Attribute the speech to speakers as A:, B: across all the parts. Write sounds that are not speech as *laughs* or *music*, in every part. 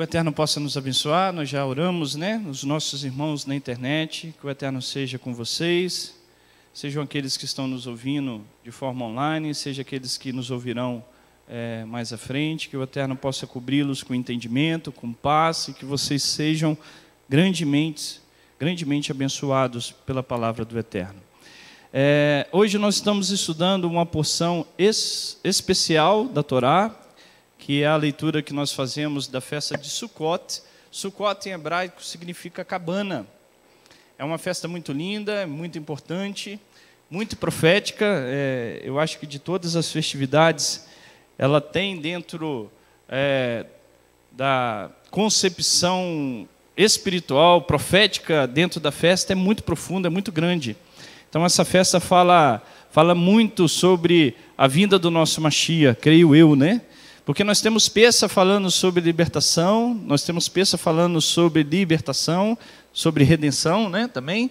A: O Eterno possa nos abençoar. Nós já oramos, né? Os nossos irmãos na internet. Que o Eterno seja com vocês. Sejam aqueles que estão nos ouvindo de forma online, seja aqueles que nos ouvirão é, mais à frente. Que o Eterno possa cobri-los com entendimento, com paz e que vocês sejam grandemente, grandemente abençoados pela palavra do Eterno. É, hoje nós estamos estudando uma porção es, especial da Torá, que é a leitura que nós fazemos da festa de Sukkot. Sukkot em hebraico significa cabana. É uma festa muito linda, muito importante, muito profética. É, eu acho que de todas as festividades, ela tem dentro é, da concepção espiritual, profética dentro da festa é muito profunda, é muito grande. Então essa festa fala fala muito sobre a vinda do nosso Machia, creio eu, né? Porque nós temos peça falando sobre libertação, nós temos peça falando sobre libertação, sobre redenção, né, também.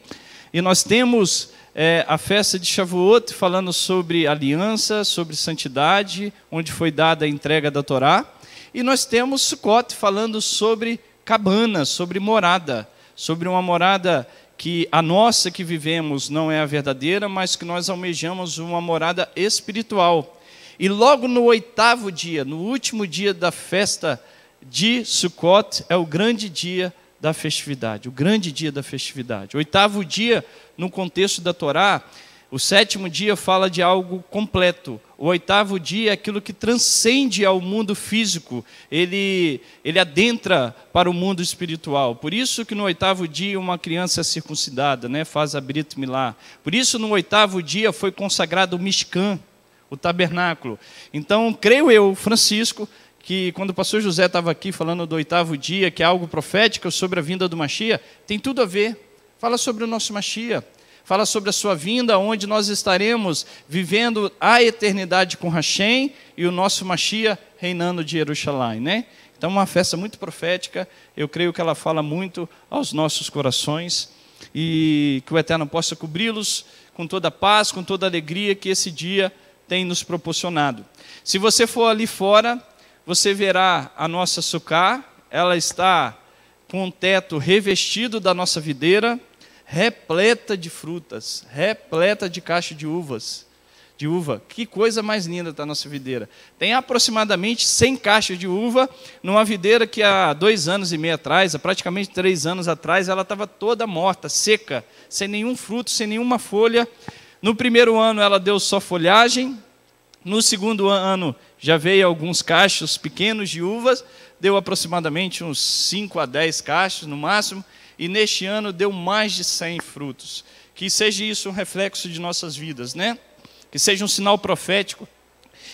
A: E nós temos é, a festa de Shavuot falando sobre aliança, sobre santidade, onde foi dada a entrega da Torá. E nós temos Sukkot falando sobre cabana, sobre morada, sobre uma morada que a nossa que vivemos não é a verdadeira, mas que nós almejamos uma morada espiritual. E logo no oitavo dia, no último dia da festa de Sukkot, é o grande dia da festividade, o grande dia da festividade. Oitavo dia, no contexto da Torá, o sétimo dia fala de algo completo. O oitavo dia é aquilo que transcende ao mundo físico. Ele, ele adentra para o mundo espiritual. Por isso que no oitavo dia uma criança é circuncidada, né? faz a Brit Milá. Por isso no oitavo dia foi consagrado o Mishkan, o tabernáculo. Então, creio eu, Francisco, que quando o pastor José estava aqui falando do oitavo dia, que é algo profético sobre a vinda do Machia, tem tudo a ver. Fala sobre o nosso Machia. Fala sobre a sua vinda, onde nós estaremos vivendo a eternidade com Hashem e o nosso Machia reinando de Jerusalém, né? Então, uma festa muito profética, eu creio que ela fala muito aos nossos corações e que o Eterno possa cobri-los com toda a paz, com toda a alegria que esse dia tem nos proporcionado. Se você for ali fora, você verá a nossa sucá, ela está com o teto revestido da nossa videira, repleta de frutas, repleta de caixa de uvas, de uva. Que coisa mais linda está a nossa videira. Tem aproximadamente 100 caixas de uva numa videira que há dois anos e meio atrás, há praticamente três anos atrás, ela estava toda morta, seca, sem nenhum fruto, sem nenhuma folha. No primeiro ano ela deu só folhagem, no segundo ano já veio alguns cachos pequenos de uvas, deu aproximadamente uns 5 a 10 cachos no máximo, e neste ano deu mais de 100 frutos. Que seja isso um reflexo de nossas vidas, né? Que seja um sinal profético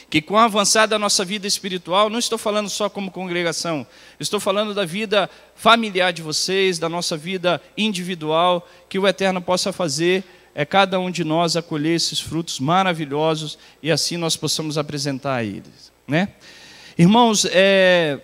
A: que com a avançada da nossa vida espiritual, não estou falando só como congregação, estou falando da vida familiar de vocês, da nossa vida individual, que o Eterno possa fazer é cada um de nós acolher esses frutos maravilhosos e assim nós possamos apresentar a eles. Né? Irmãos, é,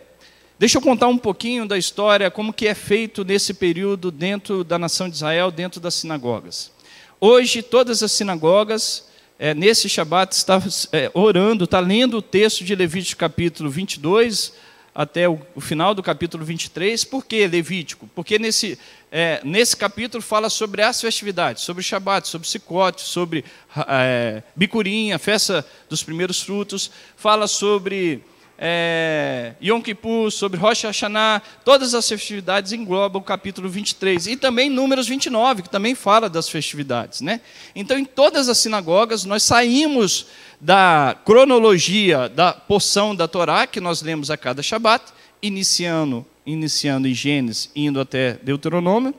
A: deixa eu contar um pouquinho da história, como que é feito nesse período dentro da nação de Israel, dentro das sinagogas. Hoje, todas as sinagogas, é, nesse Shabat, está é, orando, está lendo o texto de Levítico capítulo 22, até o, o, final do capítulo 23. Por que Levítico? Porque nesse, é, nesse capítulo fala sobre as festividades, sobre o Shabat, sobre Sicote, sobre é, Bicurim, a festa dos primeiros frutos, fala sobre é, Yom Kippur, sobre Rosh Hashanah, todas as festividades englobam o capítulo 23. E também Números 29, que também fala das festividades. Né? Então, em todas as sinagogas, nós saímos da cronologia da porção da Torá, que nós lemos a cada Shabat, iniciando, iniciando em Gênesis, indo até Deuteronômio.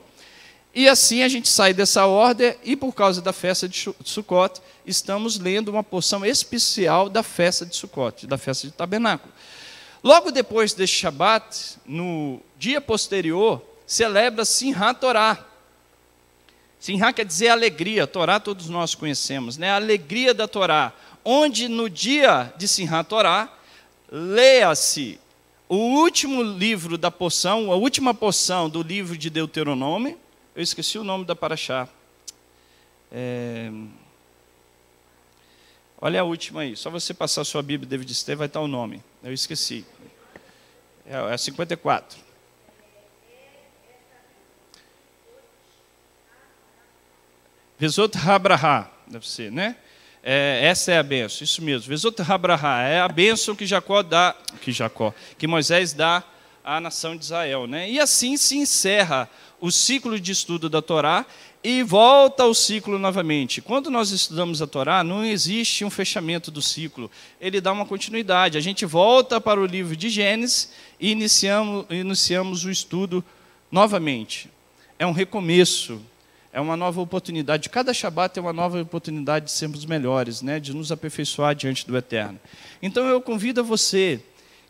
A: E assim a gente sai dessa ordem e por causa da festa de Sukkot, estamos lendo uma porção especial da festa de Sukkot, da festa de Tabernáculo. Logo depois deste Shabat, no dia posterior, celebra Simchat Torá. Simchat quer dizer alegria, Torá todos nós conhecemos, né? A alegria da Torá onde no dia de Simchat Torá, leia-se o último livro da porção, a última porção do livro de Deuteronômio. Eu esqueci o nome da paraxá. É... Olha a última aí. Só você passar a sua Bíblia, David Esther, vai estar o nome. Eu esqueci. É, é 54. Vesot Habraha, deve ser, né? É, essa é a benção, isso mesmo. Vesot Habraha é a benção que Jacó dá, que Jacó, que Moisés dá à nação de Israel, né? E assim se encerra o ciclo de estudo da Torá e volta ao ciclo novamente. Quando nós estudamos a Torá, não existe um fechamento do ciclo, ele dá uma continuidade. A gente volta para o livro de Gênesis e iniciamos, iniciamos o estudo novamente. É um recomeço, é uma nova oportunidade. Cada Shabat é uma nova oportunidade de sermos melhores, né? de nos aperfeiçoar diante do Eterno. Então eu convido a você,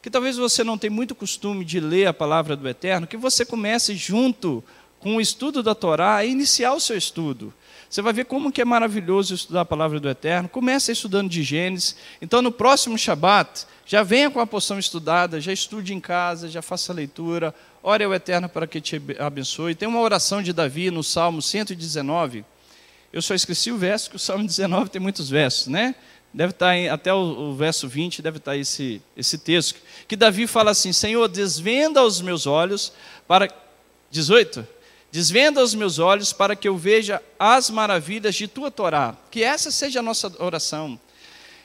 A: que talvez você não tenha muito costume de ler a palavra do Eterno, que você comece junto com o estudo da Torá a iniciar o seu estudo. Você vai ver como que é maravilhoso estudar a palavra do Eterno. Comece estudando de Gênesis. Então, no próximo Shabat, já venha com a porção estudada, já estude em casa, já faça a leitura, ore ao Eterno para que te abençoe. Tem uma oração de Davi no Salmo 119. Eu só esqueci o verso, que o Salmo 19 tem muitos versos, né? Deve estar em, até o, verso 20, deve estar esse, esse texto. Que Davi fala assim: Senhor, desvenda os meus olhos para. 18? Desvenda os meus olhos para que eu veja as maravilhas de tua Torá. Que essa seja a nossa oração.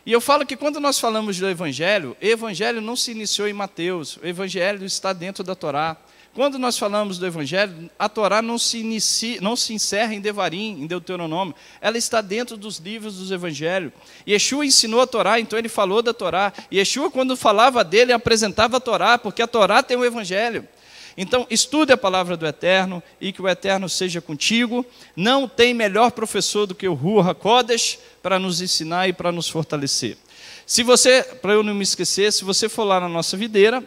A: E eu falo que quando nós falamos do Evangelho, o Evangelho não se iniciou em Mateus, o Evangelho está dentro da Torá. Quando nós falamos do Evangelho, a Torá não se, inicia, não se encerra em Devarim, em Deuteronômio, ela está dentro dos livros dos Evangelhos. Yeshua ensinou a Torá, então ele falou da Torá. Yeshua, quando falava dele, apresentava a Torá, porque a Torá tem o Evangelho. Então, estude a palavra do Eterno e que o Eterno seja contigo. Não tem melhor professor do que o Rua Kodesh para nos ensinar e para nos fortalecer. Se você, para eu não me esquecer, se você for lá na nossa videira,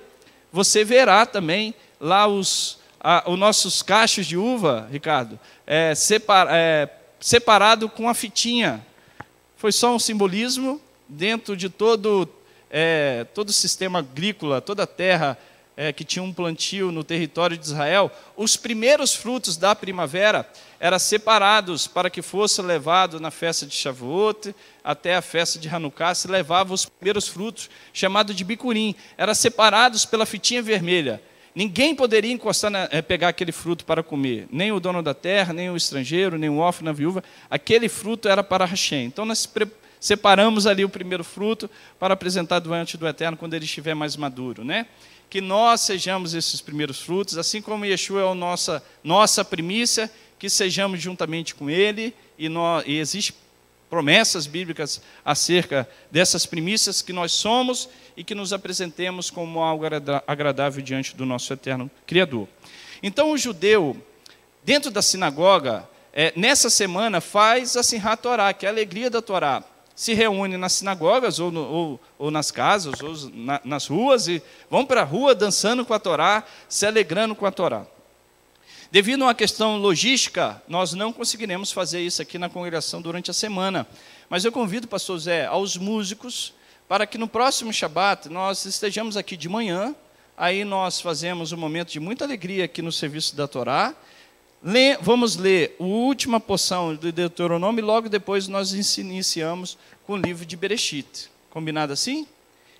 A: você verá também lá os, a, os nossos cachos de uva, Ricardo, é, é, separado com a fitinha. Foi só um simbolismo dentro de todo, é, todo o sistema agrícola, toda a terra é, que tinha um plantio no território de Israel, os primeiros frutos da primavera eram separados para que fosse levado na festa de Shavuot até a festa de Hanukkah, se levava os primeiros frutos, chamado de bicurim, eram separados pela fitinha vermelha. Ninguém poderia encostar, na, é, pegar aquele fruto para comer, nem o dono da terra, nem o estrangeiro, nem o órfão, na viúva. Aquele fruto era para Hashem. Então nós separamos ali o primeiro fruto para apresentar diante do Eterno quando ele estiver mais maduro, né? que nós sejamos esses primeiros frutos, assim como Yeshua é a nossa, nossa primícia, que sejamos juntamente com Ele, e, nós, e existem promessas bíblicas acerca dessas primícias que nós somos e que nos apresentemos como algo agradável diante do nosso eterno Criador. Então, o judeu, dentro da sinagoga, é, nessa semana, faz a Sinhat Torá, que é a alegria da Torá se reúnem nas sinagogas ou, no, ou, ou nas casas ou na, nas ruas e vão para a rua dançando com a Torá, se alegrando com a Torá. Devido a uma questão logística, nós não conseguiremos fazer isso aqui na congregação durante a semana. Mas eu convido, pastor Zé, aos músicos, para que no próximo Shabat nós estejamos aqui de manhã, aí nós fazemos um momento de muita alegria aqui no serviço da Torá, vamos ler a última porção do Deuteronômio e logo depois nós iniciamos com o livro de Bereshit. Combinado assim?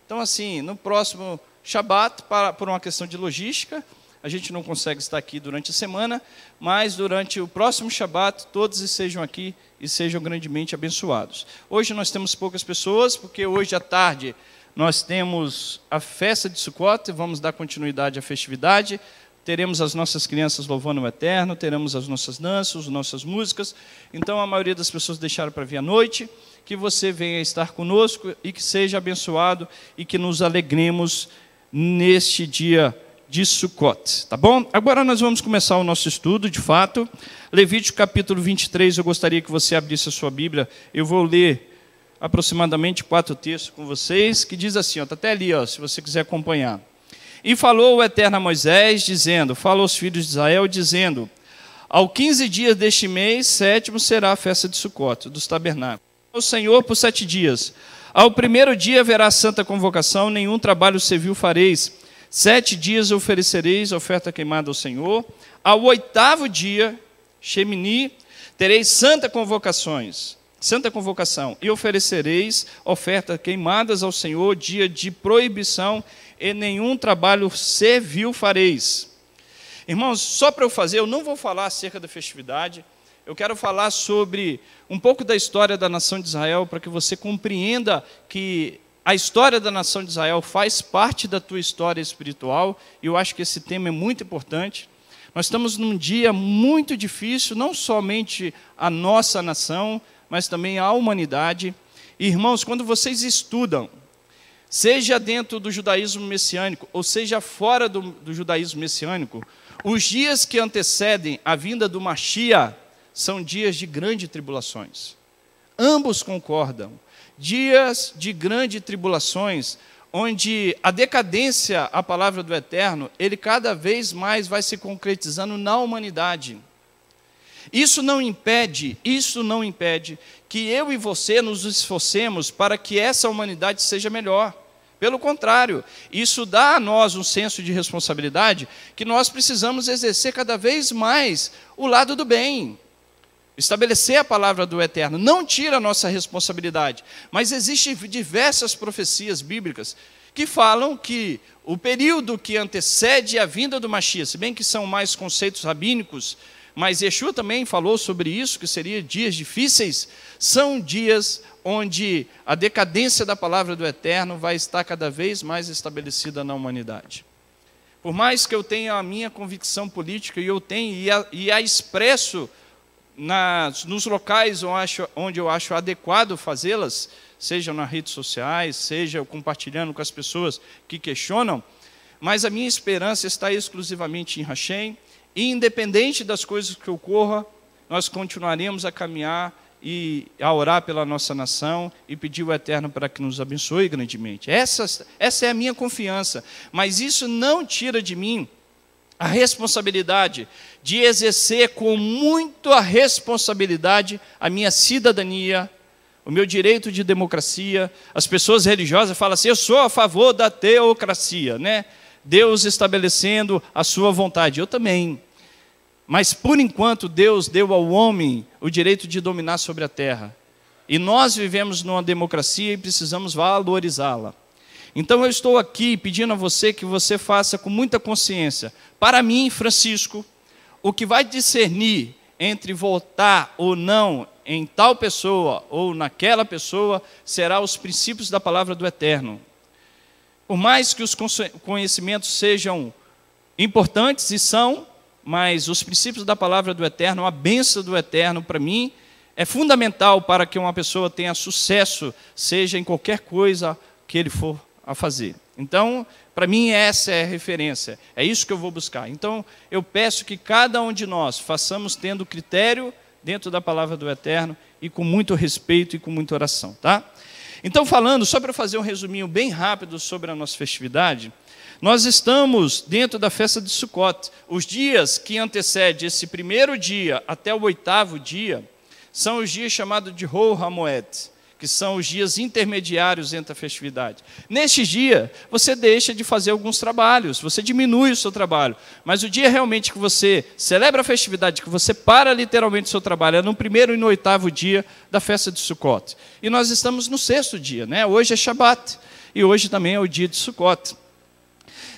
A: Então, assim, no próximo Shabat, para, por uma questão de logística, a gente não consegue estar aqui durante a semana, mas durante o próximo Shabat, todos estejam aqui e sejam grandemente abençoados. Hoje nós temos poucas pessoas, porque hoje à tarde nós temos a festa de Sukkot, vamos dar continuidade à festividade teremos as nossas crianças louvando o Eterno, teremos as nossas danças, as nossas músicas. Então a maioria das pessoas deixaram para vir à noite. Que você venha estar conosco e que seja abençoado e que nos alegremos neste dia de Sukkot, tá bom? Agora nós vamos começar o nosso estudo, de fato. Levítico capítulo 23, eu gostaria que você abrisse a sua Bíblia. Eu vou ler aproximadamente quatro textos com vocês, que diz assim, está até ali, ó, se você quiser acompanhar. E falou o Eterno a Moisés, dizendo: Fala aos filhos de Israel, dizendo: Ao quinze dias deste mês, sétimo será a festa de Sucote, dos tabernáculos. O Senhor por sete dias. Ao primeiro dia haverá santa convocação, nenhum trabalho civil fareis. Sete dias oferecereis oferta queimada ao Senhor. Ao oitavo dia, Shemini, tereis santa convocações. Santa convocação, e oferecereis ofertas queimadas ao Senhor, dia de proibição, e nenhum trabalho servil fareis. Irmãos, só para eu fazer, eu não vou falar acerca da festividade, eu quero falar sobre um pouco da história da nação de Israel, para que você compreenda que a história da nação de Israel faz parte da tua história espiritual, e eu acho que esse tema é muito importante. Nós estamos num dia muito difícil, não somente a nossa nação, mas também à humanidade. Irmãos, quando vocês estudam, seja dentro do judaísmo messiânico, ou seja fora do, do judaísmo messiânico, os dias que antecedem a vinda do Mashiach são dias de grandes tribulações. Ambos concordam. Dias de grandes tribulações, onde a decadência, a palavra do Eterno, ele cada vez mais vai se concretizando na humanidade. Isso não impede, isso não impede que eu e você nos esforcemos para que essa humanidade seja melhor. Pelo contrário, isso dá a nós um senso de responsabilidade que nós precisamos exercer cada vez mais o lado do bem. Estabelecer a palavra do eterno não tira a nossa responsabilidade, mas existem diversas profecias bíblicas que falam que o período que antecede a vinda do Mashiach, se bem que são mais conceitos rabínicos, mas Yeshua também falou sobre isso, que seriam dias difíceis, são dias onde a decadência da palavra do Eterno vai estar cada vez mais estabelecida na humanidade. Por mais que eu tenha a minha convicção política, e eu tenho, e a, e a expresso nas, nos locais onde eu, acho, adequado fazê-las, seja nas redes sociais, seja compartilhando com as pessoas que questionam, mas a minha esperança está exclusivamente em Hashem, e independente das coisas que ocorram, nós continuaremos a caminhar e a orar pela nossa nação e pedir o Eterno para que nos abençoe grandemente. Essa, essa é a minha confiança. Mas isso não tira de mim a responsabilidade de exercer com muita responsabilidade a minha cidadania, o meu direito de democracia. As pessoas religiosas falam assim: eu sou a favor da teocracia, né? Deus estabelecendo a sua vontade. Eu também. Mas por enquanto Deus deu ao homem o direito de dominar sobre a terra. E nós vivemos numa democracia e precisamos valorizá-la. Então eu estou aqui pedindo a você que você faça com muita consciência. Para mim, Francisco, o que vai discernir entre votar ou não em tal pessoa ou naquela pessoa será os princípios da palavra do Eterno. Por mais que os conhecimentos sejam importantes e são, mas os princípios da palavra do Eterno, a benção do Eterno, para mim, é fundamental para que uma pessoa tenha sucesso, seja em qualquer coisa que ele for a fazer. Então, para mim, essa é a referência, é isso que eu vou buscar. Então, eu peço que cada um de nós façamos tendo critério dentro da palavra do Eterno e com muito respeito e com muita oração, tá? Então, falando, só para fazer um resuminho bem rápido sobre a nossa festividade, nós estamos dentro da festa de Sukkot. Os dias que antecedem esse primeiro dia até o oitavo dia são os dias chamados de Hol Hamoed, que são os dias intermediários entre a festividade. Neste dia, você deixa de fazer alguns trabalhos, você diminui o seu trabalho, mas o dia realmente que você celebra a festividade, que você para literalmente o seu trabalho, é no primeiro e no oitavo dia da festa de Sukkot. E nós estamos no sexto dia, né? hoje é Shabat, e hoje também é o dia de Sukkot.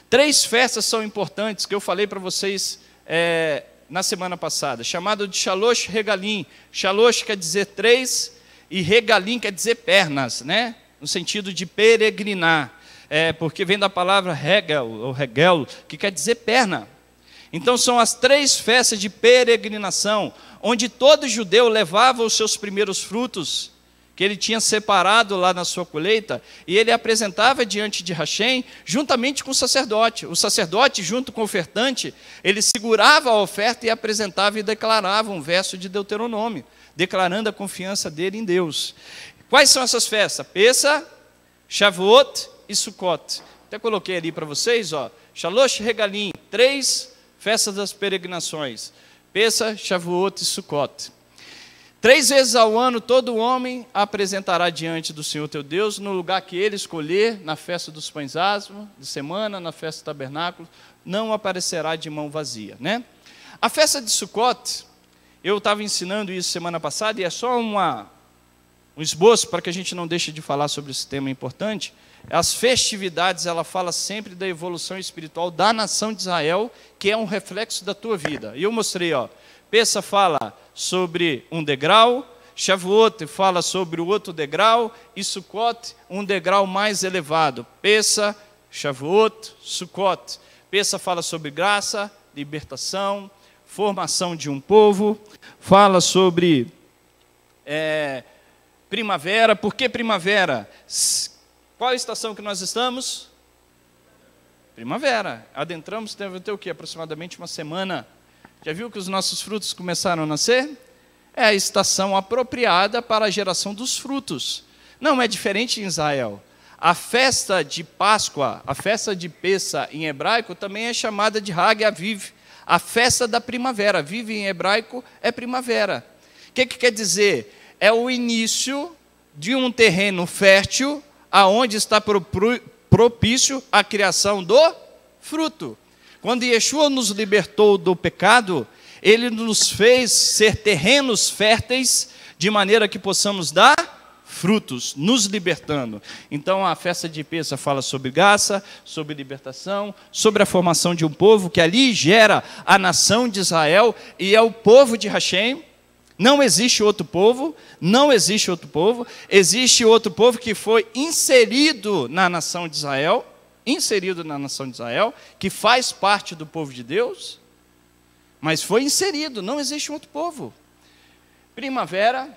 A: Três festas são importantes que eu falei para vocês é, na semana passada, chamado de Shalosh Regalim. Shalosh quer dizer três e Regalim quer dizer pernas, né? no sentido de peregrinar, é, porque vem da palavra regel, ou regel, que quer dizer perna. Então são as três festas de peregrinação, onde todo judeu levava os seus primeiros frutos que ele tinha separado lá na sua colheita, e ele apresentava diante de Hashem, juntamente com o sacerdote. O sacerdote, junto com o ofertante, ele segurava a oferta e apresentava e declarava um verso de Deuteronômio, declarando a confiança dele em Deus. Quais são essas festas? Pesa, Shavuot e Sukkot. Até coloquei ali para vocês, ó, Shalosh Regalim, três festas das peregrinações. Pesa, Shavuot e Sukkot. Três vezes ao ano todo homem apresentará diante do Senhor teu Deus no lugar que ele escolher, na festa dos pães asmos, de semana, na festa do tabernáculo, não aparecerá de mão vazia, né? A festa de Sukkot, eu estava ensinando isso semana passada e é só uma um esboço para que a gente não deixe de falar sobre esse tema importante. As festividades, ela fala sempre da evolução espiritual da nação de Israel, que é um reflexo da tua vida. E eu mostrei, ó, Peça fala sobre um degrau, Shavuot fala sobre o outro degrau e Sukkot um degrau mais elevado. Peça, Shavuot, Sukkot. Peça fala sobre graça, libertação, formação de um povo, fala sobre é, primavera. Por que primavera? Qual a estação que nós estamos? Primavera. Adentramos, deve ter o quê? Aproximadamente uma semana. Já viu que os nossos frutos começaram a nascer? É a estação apropriada para a geração dos frutos. Não é diferente em Israel. A festa de Páscoa, a festa de Pessa em hebraico, também é chamada de Hag Aviv, a festa da primavera. Vive em hebraico é primavera. O que, que quer dizer? é o início de um terreno fértil, aonde está propício a criação do fruto. Quando Yeshua nos libertou do pecado, ele nos fez ser terrenos férteis, de maneira que possamos dar frutos, nos libertando. Então a festa de Pesa fala sobre graça, sobre libertação, sobre a formação de um povo que ali gera a nação de Israel e é o povo de Hashem não existe outro povo, não existe outro povo, existe outro povo que foi inserido na nação de Israel, inserido na nação de Israel, que faz parte do povo de Deus, mas foi inserido, não existe outro povo. Primavera,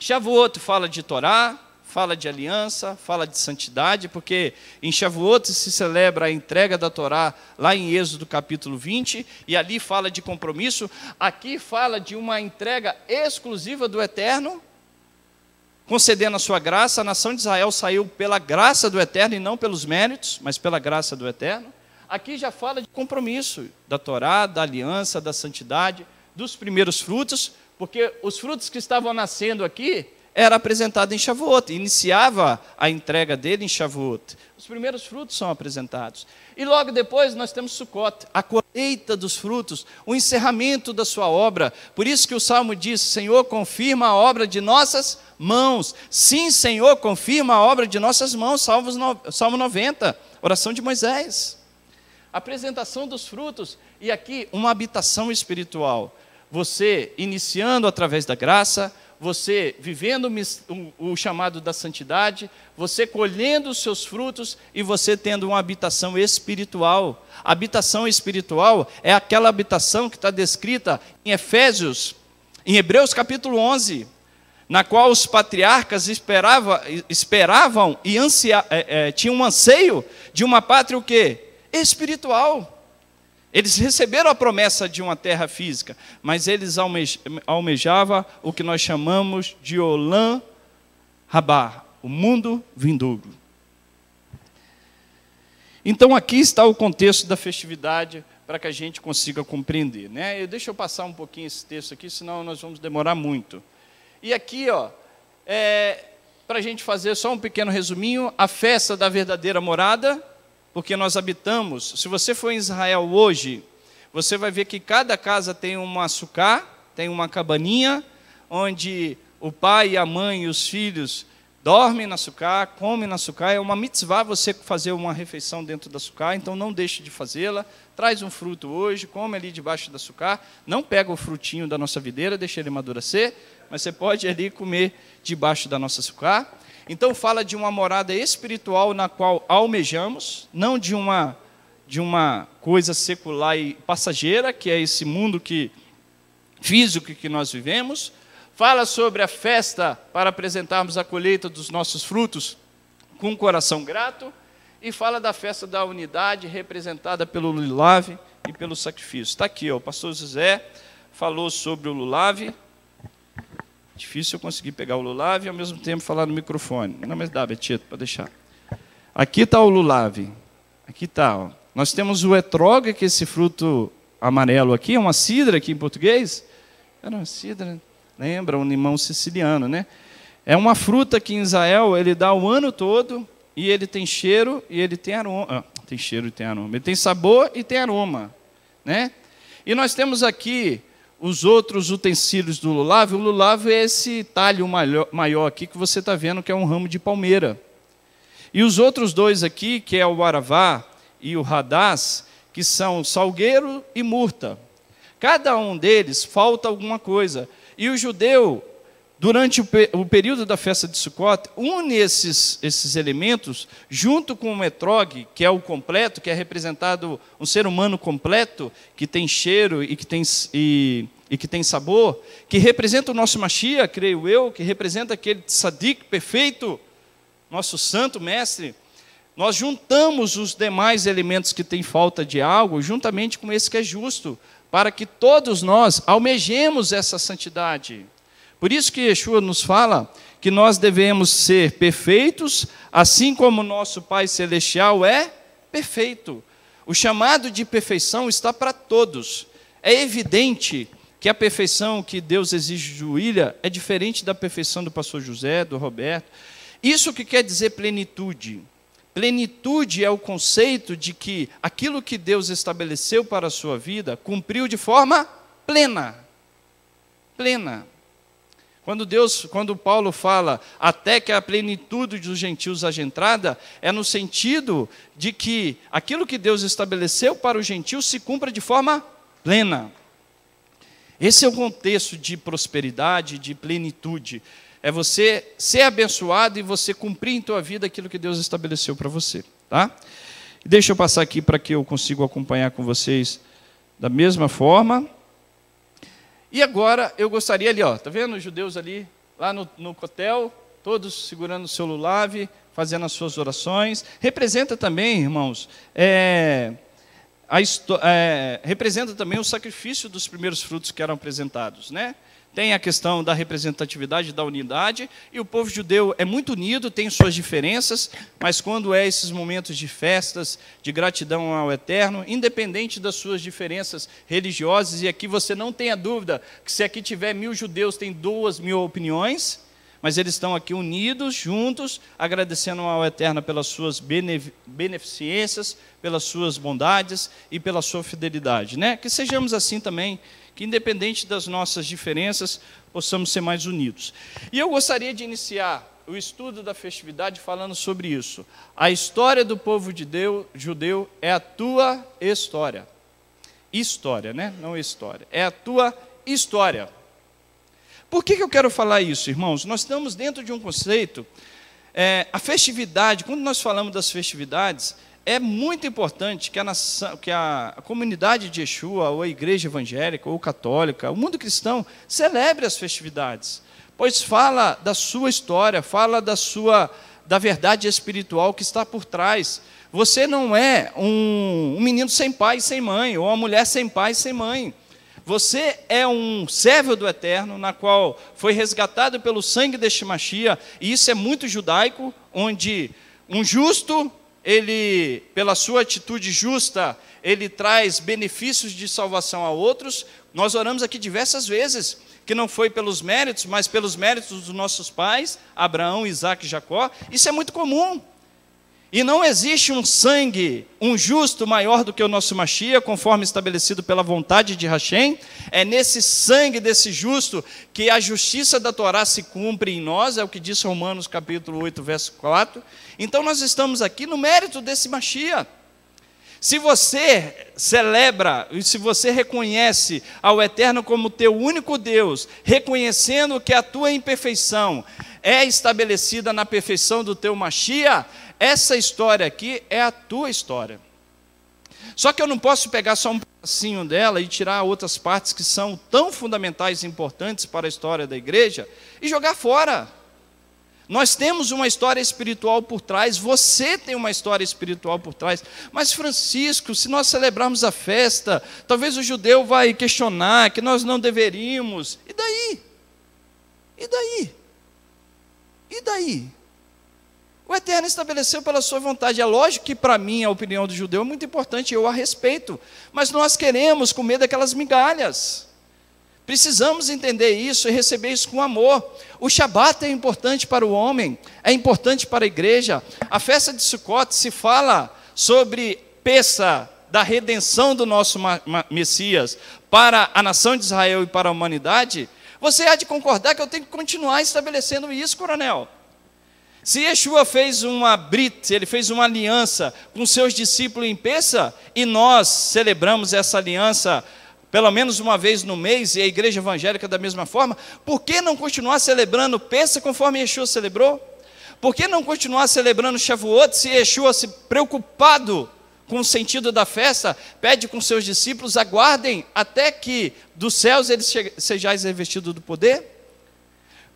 A: Shavuot fala de Torá, fala de aliança, fala de santidade, porque em Shavuot se celebra a entrega da Torá lá em Êxodo capítulo 20, e ali fala de compromisso, aqui fala de uma entrega exclusiva do Eterno, concedendo a sua graça, a nação de Israel saiu pela graça do Eterno e não pelos méritos, mas pela graça do Eterno. Aqui já fala de compromisso da Torá, da aliança, da santidade, dos primeiros frutos, porque os frutos que estavam nascendo aqui era apresentado em Shavuot, iniciava a entrega dele em Shavuot. Os primeiros frutos são apresentados. E logo depois nós temos Sukkot, a colheita dos frutos, o encerramento da sua obra. Por isso que o Salmo diz: Senhor, confirma a obra de nossas mãos. Sim, Senhor, confirma a obra de nossas mãos. Salmo 90, oração de Moisés. Apresentação dos frutos e aqui uma habitação espiritual. Você iniciando através da graça, você vivendo o chamado da santidade, você colhendo os seus frutos e você tendo uma habitação espiritual. A habitação espiritual é aquela habitação que está descrita em Efésios, em Hebreus capítulo 11, na qual os patriarcas esperava, esperavam e ansia, é, é, tinham um anseio de uma pátria o quê? Espiritual. Eles receberam a promessa de uma terra física, mas eles almejavam o que nós chamamos de Olam Rabá, o mundo vindouro. Então aqui está o contexto da festividade para que a gente consiga compreender. Né? Deixa eu passar um pouquinho esse texto aqui, senão nós vamos demorar muito. E aqui, ó, é, para a gente fazer só um pequeno resuminho, a festa da verdadeira morada, porque nós habitamos. Se você for em Israel hoje, você vai ver que cada casa tem uma açúcar, tem uma cabaninha, onde o pai, a mãe e os filhos dormem na açúcar, comem na açúcar. É uma mitzvah você fazer uma refeição dentro da açúcar, então não deixe de fazê-la. Traz um fruto hoje, come ali debaixo da açúcar. Não pega o frutinho da nossa videira, deixa ele amadurecer, mas você pode ali comer debaixo da nossa açúcar. Então fala de uma morada espiritual na qual almejamos, não de uma de uma coisa secular e passageira, que é esse mundo que físico que nós vivemos. Fala sobre a festa para apresentarmos a colheita dos nossos frutos com um coração grato e fala da festa da unidade representada pelo lulave e pelo sacrifício. Está aqui, ó, o pastor José falou sobre o lulave, Difícil eu conseguir pegar o Lulave e ao mesmo tempo falar no microfone. Não, mas dá, Betito, para deixar. Aqui está o Lulave. Aqui está. Nós temos o etrog, que é esse fruto amarelo aqui, é uma cidra aqui em português. Era uma cidra, lembra, um limão siciliano, né? É uma fruta que em Israel ele dá o ano todo e ele tem cheiro e ele tem aroma. Ah, tem cheiro e tem aroma. Ele tem sabor e tem aroma, né? E nós temos aqui os outros utensílios do lulave, o lulave é esse talho maior aqui que você está vendo que é um ramo de palmeira. E os outros dois aqui, que é o aravá e o radás, que são salgueiro e murta. Cada um deles falta alguma coisa. E o judeu, durante o, o período da festa de Sukkot, une esses, esses elementos junto com o etrog, que é o completo, que é representado um ser humano completo, que tem cheiro e que tem, e, e que tem sabor, que representa o nosso Machia, creio eu, que representa aquele tzadik perfeito, nosso santo mestre. Nós juntamos os demais elementos que têm falta de algo, juntamente com esse que é justo, para que todos nós almejemos essa santidade. Por isso que Yeshua nos fala que nós devemos ser perfeitos, assim como nosso Pai Celestial é perfeito. O chamado de perfeição está para todos. É evidente que a perfeição que Deus exige de William é diferente da perfeição do pastor José, do Roberto. Isso que quer dizer plenitude. Plenitude é o conceito de que aquilo que Deus estabeleceu para a sua vida cumpriu de forma plena. Plena. Quando Deus, quando Paulo fala até que a plenitude dos gentios haja entrada, é no sentido de que aquilo que Deus estabeleceu para os gentios se cumpra de forma plena. Esse é o contexto de prosperidade, de plenitude é você ser abençoado e você cumprir em tua vida aquilo que Deus estabeleceu para você, tá? Deixa eu passar aqui para que eu consiga acompanhar com vocês da mesma forma. E agora eu gostaria ali, ó, tá vendo os judeus ali, lá no, no hotel, todos segurando o seu fazendo as suas orações. Representa também, irmãos, é, a, é, representa também o sacrifício dos primeiros frutos que eram apresentados, né? Tem a questão da representatividade, da unidade, e o povo judeu é muito unido, tem suas diferenças, mas quando é esses momentos de festas, de gratidão ao Eterno, independente das suas diferenças religiosas, e aqui você não tenha dúvida que se aqui tiver mil judeus, tem duas mil opiniões, mas eles estão aqui unidos, juntos, agradecendo ao Eterno pelas suas beneficências, pelas suas bondades e pela sua fidelidade. Né? Que sejamos assim também que, independente das nossas diferenças, possamos ser mais unidos. E eu gostaria de iniciar o estudo da festividade falando sobre isso. A história do povo de Deus, judeu é a tua história. História, né? Não história. É a tua história. Por que, que eu quero falar isso, irmãos? Nós estamos dentro de um conceito. É, a festividade, quando nós falamos das festividades, é muito importante que a, nação, que a, comunidade de Yeshua, ou a igreja evangélica, ou católica, o mundo cristão, celebre as festividades, pois fala da sua história, fala da sua da verdade espiritual que está por trás. Você não é um, um menino sem pai e sem mãe, ou uma mulher sem pai e sem mãe. Você é um servo do Eterno, na qual foi resgatado pelo sangue deste Machia, e isso é muito judaico, onde um justo ele, pela sua atitude justa, ele traz benefícios de salvação a outros. Nós oramos aqui diversas vezes, que não foi pelos méritos, mas pelos méritos dos nossos pais, Abraão, Isaac e Jacó. Isso é muito comum. E não existe um sangue, um justo maior do que o nosso Machia, conforme estabelecido pela vontade de Hashem. É nesse sangue desse justo que a justiça da Torá se cumpre em nós, é o que diz Romanos capítulo 8, verso 4. Então nós estamos aqui no mérito desse Machia. Se você celebra, e se você reconhece ao Eterno como teu único Deus, reconhecendo que a tua imperfeição é estabelecida na perfeição do teu Machia, essa história aqui é a tua história. Só que eu não posso pegar só um pedacinho dela e tirar outras partes que são tão fundamentais e importantes para a história da igreja e jogar fora. Nós temos uma história espiritual por trás, você tem uma história espiritual por trás. Mas, Francisco, se nós celebrarmos a festa, talvez o judeu vai questionar que nós não deveríamos. E daí? E daí? E daí? O Eterno estabeleceu pela sua vontade. É lógico que para mim a opinião do judeu é muito importante, eu a respeito. Mas nós queremos comer daquelas migalhas. Precisamos entender isso e receber isso com amor. O Shabat é importante para o homem, é importante para a igreja. A festa de Sukkot se fala sobre peça da redenção do nosso Messias para a nação de Israel e para a humanidade, você há de concordar que eu tenho que continuar estabelecendo isso, coronel. Se Yeshua fez uma brit, ele fez uma aliança com seus discípulos em Peça, e nós celebramos essa aliança pelo menos uma vez no mês, e a igreja evangélica da mesma forma, por que não continuar celebrando Peça conforme Yeshua celebrou? Por que não continuar celebrando Shavuot se Yeshua, se preocupado com o sentido da festa, pede com seus discípulos, aguardem até que dos céus eles sejais revestidos do poder?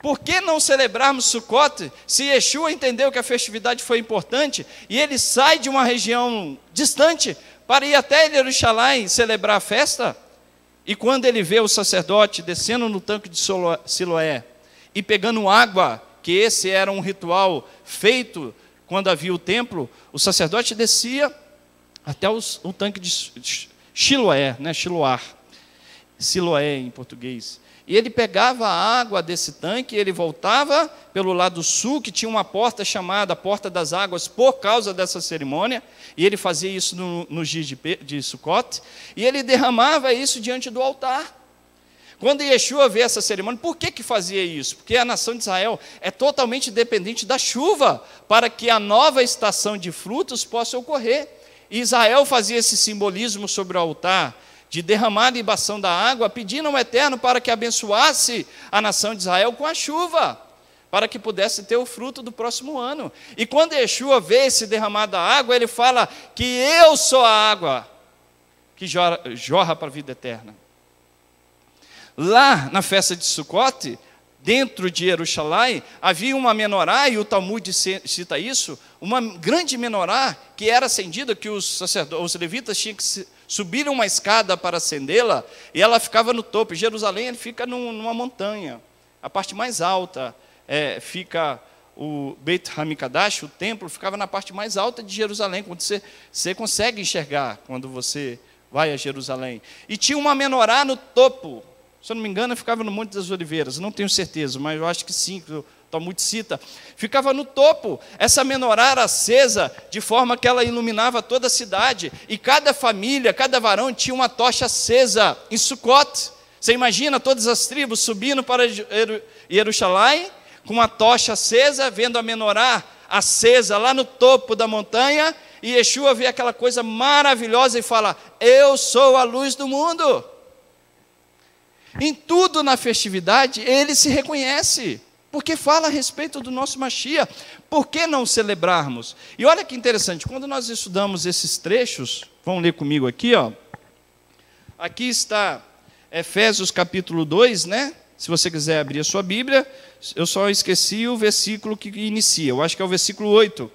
A: Por que não celebrarmos Sukkot se Yeshua entendeu que a festividade foi importante e ele sai de uma região distante para ir até Jerusalém celebrar a festa? E quando ele vê o sacerdote descendo no tanque de Siloé e pegando água, que esse era um ritual feito quando havia o templo, o sacerdote descia até os, o tanque de Siloé, né, Siloar, Siloé em português. E ele pegava a água desse tanque, ele voltava pelo lado sul, que tinha uma porta chamada Porta das Águas, por causa dessa cerimônia, e ele fazia isso no, no dia de, de e ele derramava isso diante do altar. Quando Yeshua vê essa cerimônia, por que, que fazia isso? Porque a nação de Israel é totalmente dependente da chuva para que a nova estação de frutos possa ocorrer. E Israel fazia esse simbolismo sobre o altar, de derramar a libação da água, pedindo ao Eterno para que abençoasse a nação de Israel com a chuva, para que pudesse ter o fruto do próximo ano. E quando Yeshua vê esse derramar da água, ele fala que eu sou a água que jorra, jorra para a vida eterna. Lá na festa de Sucote, dentro de Jerusalém, havia uma menorá, e o Talmud cita isso, uma grande menorá que era acendida, que os sacerdotes, os levitas tinham que Subiram uma escada para acendê-la e ela ficava no topo. Jerusalém fica numa montanha. A parte mais alta é, fica o Beit Hamikdash, o templo, ficava na parte mais alta de Jerusalém, quando você, você consegue enxergar quando você vai a Jerusalém. E tinha uma menorá no topo. Se eu não me engano, ficava no Monte das Oliveiras. Não tenho certeza, mas eu acho que sim, Talmud cita, ficava no topo. Essa menorá era acesa de forma que ela iluminava toda a cidade. E cada família, cada varão tinha uma tocha acesa em Sucote. Você imagina todas as tribos subindo para Jerusalém com uma tocha acesa, vendo a menorá acesa lá no topo da montanha. E Yeshua vê aquela coisa maravilhosa e fala: Eu sou a luz do mundo. Em tudo na festividade, ele se reconhece porque fala a respeito do nosso Machia. Por que não celebrarmos? E olha que interessante, quando nós estudamos esses trechos, vão ler comigo aqui, ó. Aqui está Efésios capítulo 2, né? Se você quiser abrir a sua Bíblia, eu só esqueci o versículo que inicia, eu acho que é o versículo 8.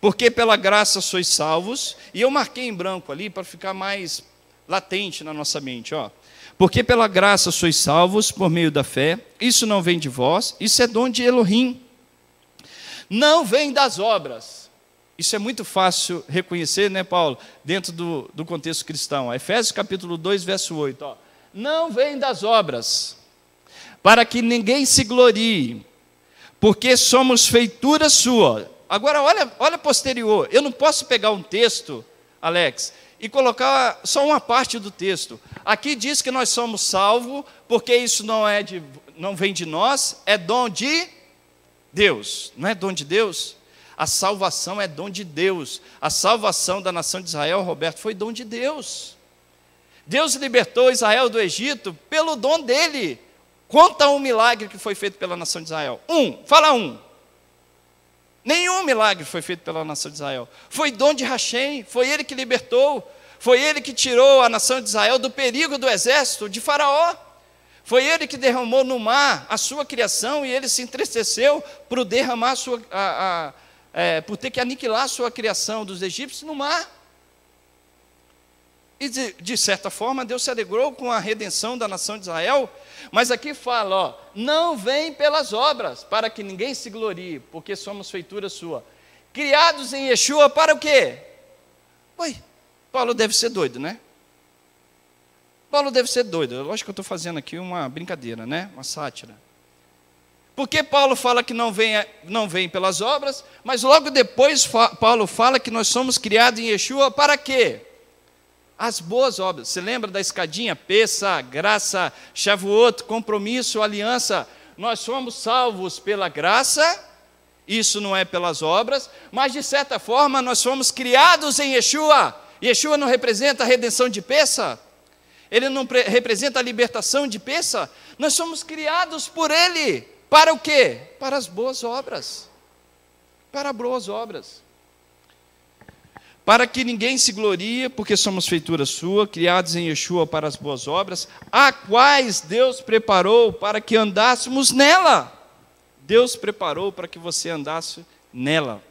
A: Porque pela graça sois salvos, e eu marquei em branco ali para ficar mais latente na nossa mente, ó. Porque pela graça sois salvos por meio da fé, isso não vem de vós, isso é dom de Elohim. Não vem das obras. Isso é muito fácil reconhecer, né, Paulo, dentro do, do contexto cristão. Efésios capítulo 2, verso 8. Ó. Não vem das obras, para que ninguém se glorie, porque somos feitura sua. Agora, olha, olha posterior. Eu não posso pegar um texto, Alex, e colocar só uma parte do texto. Aqui diz que nós somos salvos, porque isso não é de, não vem de nós, é dom de Deus. Não é dom de Deus? A salvação é dom de Deus. A salvação da nação de Israel, Roberto, foi dom de Deus. Deus libertou Israel do Egito pelo dom dele. Conta um milagre que foi feito pela nação de Israel. Um, fala um. Nenhum milagre foi feito pela nação de Israel. Foi dom de Hashem, foi ele que libertou, foi ele que tirou a nação de Israel do perigo do exército de Faraó. Foi ele que derramou no mar a sua criação e ele se entristeceu por derramar sua, a, a, é, por ter que aniquilar a sua criação dos egípcios no mar. E de, de, certa forma Deus se alegrou com a redenção da nação de Israel, mas aqui fala, ó, não vem pelas obras, para que ninguém se glorie, porque somos feitura sua. Criados em Yeshua para o quê? Oi, Paulo deve ser doido, né? Paulo deve ser doido. Lógico que eu estou fazendo aqui uma brincadeira, né? Uma sátira. Porque Paulo fala que não vem, não vem pelas obras, mas logo depois Paulo fala que nós somos criados em Yeshua para quê? As boas obras. Você lembra da escadinha? Peça, graça, Shavuot, compromisso, aliança. Nós somos salvos pela graça, isso não é pelas obras, mas de certa forma nós fomos criados em Yeshua. Yeshua não representa a redenção de Peça? Ele não representa a libertação de Peça? Nós somos criados por Ele. Para o quê? Para as boas obras. Para boas obras para que ninguém se glorie, porque somos feitura sua, criados em Yeshua para as boas obras, a quais Deus preparou para que andássemos nela. Deus preparou para que você andasse nela.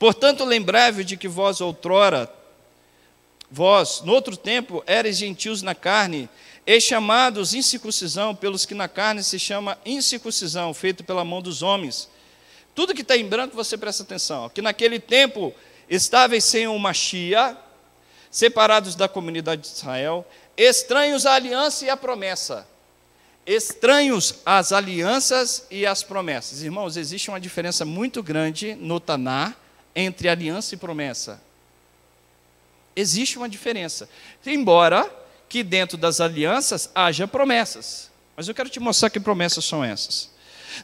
A: Portanto, lembrai-vos de que vós outrora, vós, no outro tempo, eres gentios na carne, e chamados incircuncisão, pelos que na carne se chama incircuncisão, feito pela mão dos homens. Tudo que está em branco, você presta atenção. Que naquele tempo estáveis sem o Machia, separados da comunidade de Israel, estranhos à aliança e à promessa. Estranhos às alianças e às promessas. Irmãos, existe uma diferença muito grande no Taná entre aliança e promessa. Existe uma diferença. Embora que dentro das alianças haja promessas. Mas eu quero te mostrar que promessas são essas.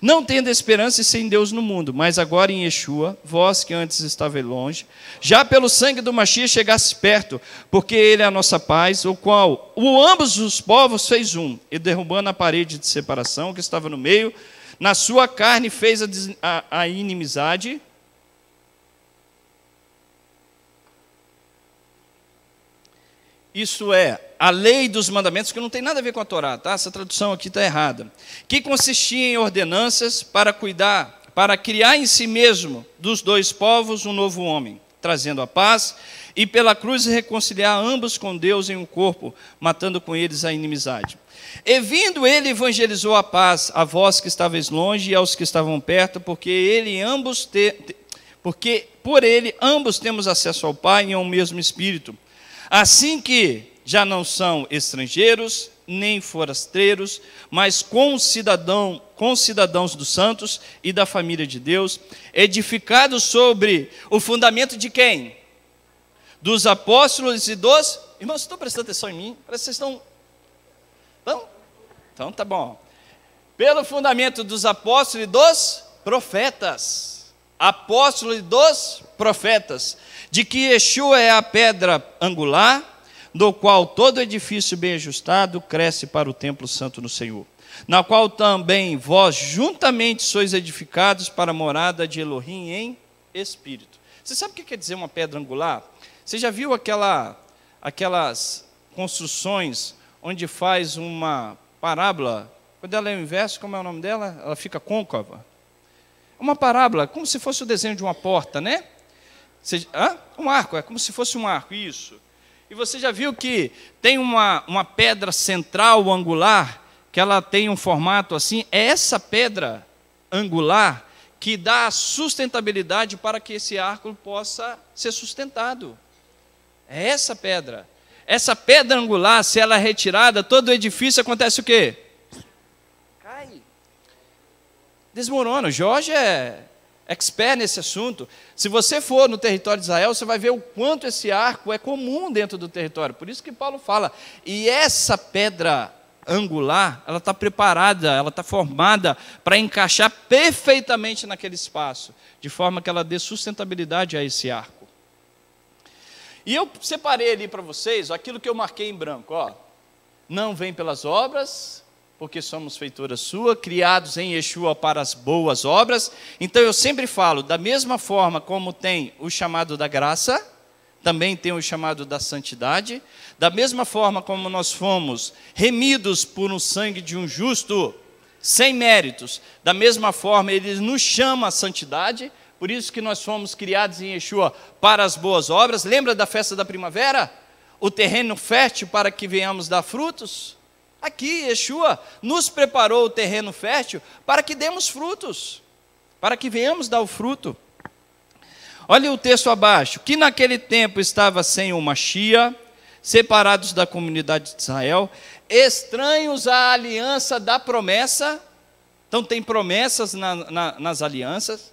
A: Não tendo esperança e sem Deus no mundo, mas agora em Yeshua, vós que antes estavais longe, já pelo sangue do Machia chegasse perto, porque ele é a nossa paz, o qual o ambos os povos fez um, e derrubando a parede de separação que estava no meio, na sua carne fez a, a, a inimizade, Isso é, a lei dos mandamentos, que não tem nada a ver com a Torá, tá? Essa tradução aqui está errada. Que consistia em ordenanças para cuidar, para criar em si mesmo dos dois povos um novo homem, trazendo a paz, e pela cruz reconciliar ambos com Deus em um corpo, matando com eles a inimizade. E vindo ele evangelizou a paz a vós que estavais longe e aos que estavam perto, porque ele ambos te, porque por ele ambos temos acesso ao Pai em um mesmo espírito. Assim que já não são estrangeiros, nem forasteiros, mas concidadão, concidadãos dos santos e da família de Deus, edificados sobre o fundamento de quem? Dos apóstolos e dos. Irmãos, estão prestando atenção em mim? Parece que vocês estão. Então, então tá bom. Pelo fundamento dos apóstolos e dos profetas. Apóstolos e dos profetas de que Yeshua é a pedra angular, do qual todo edifício bem ajustado cresce para o templo santo no Senhor, na qual também vós juntamente sois edificados para a morada de Elohim em espírito. Você sabe o que quer dizer uma pedra angular? Você já viu aquela, aquelas construções onde faz uma parábola? Quando ela é o inverso, como é o nome dela? Ela fica côncava. Uma parábola, como se fosse o desenho de uma porta, né? Você? Um arco, é como se fosse um arco, isso. E você já viu que tem uma, uma pedra central angular, que ela tem um formato assim? É essa pedra angular que dá sustentabilidade para que esse arco possa ser sustentado. É essa pedra. Essa pedra angular, se ela é retirada, todo o edifício acontece o quê? Cai. Desmorona. Jorge é expert nesse assunto. Se você for no território de Israel, você vai ver o quanto esse arco é comum dentro do território. Por isso que Paulo fala. E essa pedra angular, ela está preparada, ela está formada para encaixar perfeitamente naquele espaço, de forma que ela dê sustentabilidade a esse arco. E eu separei ali para vocês aquilo que eu marquei em branco. Ó. Não vem pelas obras, porque somos feitura sua, criados em Yeshua para as boas obras. Então eu sempre falo, da mesma forma como tem o chamado da graça, também tem o chamado da santidade, da mesma forma como nós fomos remidos por um sangue de um justo, sem méritos, da mesma forma ele nos chama à santidade, por isso que nós fomos criados em Yeshua para as boas obras. Lembra da festa da primavera? O terreno fértil para que venhamos dar frutos? Aqui, Yeshua nos preparou o terreno fértil para que demos frutos, para que venhamos dar o fruto. Olha o texto abaixo: que naquele tempo estava sem uma chia, separados da comunidade de Israel, estranhos à aliança da promessa. Então, tem promessas na, na, nas alianças,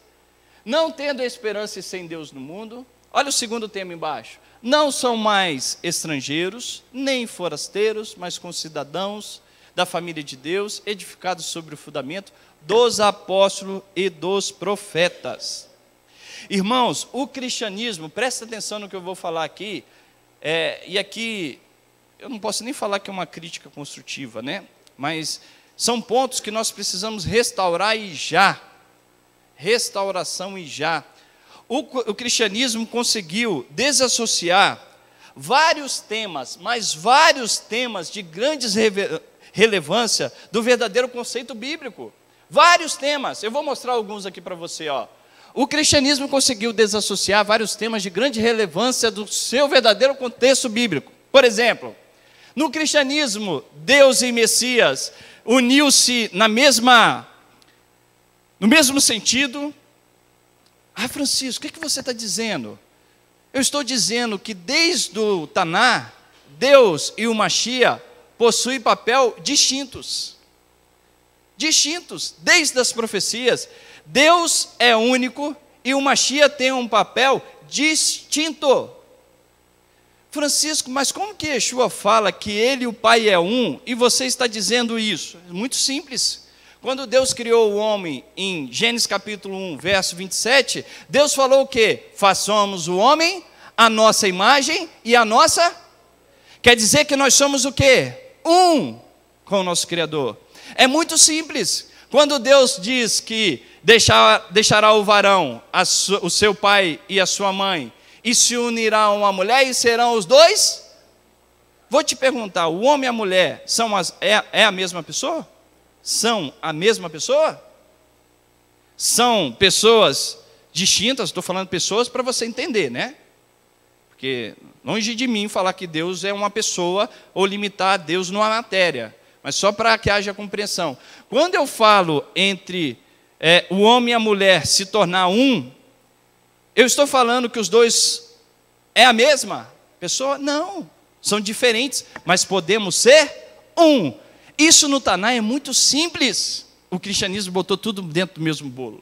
A: não tendo esperança e sem Deus no mundo. Olha o segundo tema embaixo: não são mais estrangeiros, nem forasteiros, mas concidadãos da família de Deus, edificados sobre o fundamento dos apóstolos e dos profetas. Irmãos, o cristianismo, presta atenção no que eu vou falar aqui, é, e aqui eu não posso nem falar que é uma crítica construtiva, né? Mas são pontos que nós precisamos restaurar e já. Restauração e já. O, o cristianismo conseguiu desassociar vários temas, mas vários temas de grandes relevância do verdadeiro conceito bíblico. Vários temas. Eu vou mostrar alguns aqui para você, ó. O cristianismo conseguiu desassociar vários temas de grande relevância do seu verdadeiro contexto bíblico. Por exemplo, no cristianismo, Deus e Messias uniu-se na mesma no mesmo sentido. Ah, Francisco, o que, é que você está dizendo? Eu estou dizendo que desde o Taná, Deus e o Machia possuem papel distintos. Distintos, desde as profecias. Deus é único e o Machia tem um papel distinto. Francisco, mas como que Yeshua fala que ele e o Pai é um e você está dizendo isso? Muito simples. Quando Deus criou o homem em Gênesis capítulo 1, verso 27, Deus falou o quê? Façamos o homem a nossa imagem e a nossa. Quer dizer que nós somos o quê? Um com o nosso Criador. É muito simples. Quando Deus diz que deixar, deixará o varão, su, o seu pai e a sua mãe, e se unirá a uma mulher, e serão os dois. Vou te perguntar: o homem e a mulher são as, é, é a mesma pessoa? São a mesma pessoa? São pessoas distintas, estou falando pessoas para você entender, né? Porque longe de mim falar que Deus é uma pessoa ou limitar Deus numa matéria, mas só para que haja compreensão. Quando eu falo entre é, o homem e a mulher se tornar um, eu estou falando que os dois é a mesma pessoa? Não, são diferentes, mas podemos ser um. Isso no Taná é muito simples. O cristianismo botou tudo dentro do mesmo bolo.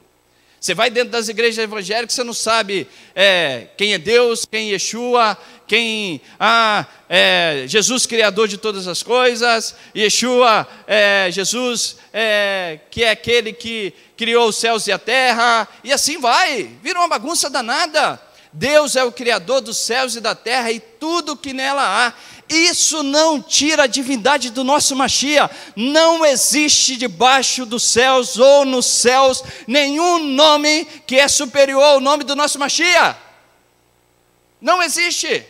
A: Você vai dentro das igrejas evangélicas, você não sabe é, quem é Deus, quem é Yeshua, quem. Ah, é, Jesus, Criador de todas as coisas, Yeshua, é, Jesus, é, que é aquele que criou os céus e a terra, e assim vai, vira uma bagunça danada. Deus é o Criador dos céus e da terra e tudo que nela há. Isso não tira a divindade do nosso Machia. Não existe debaixo dos céus ou nos céus nenhum nome que é superior ao nome do nosso Machia. Não existe.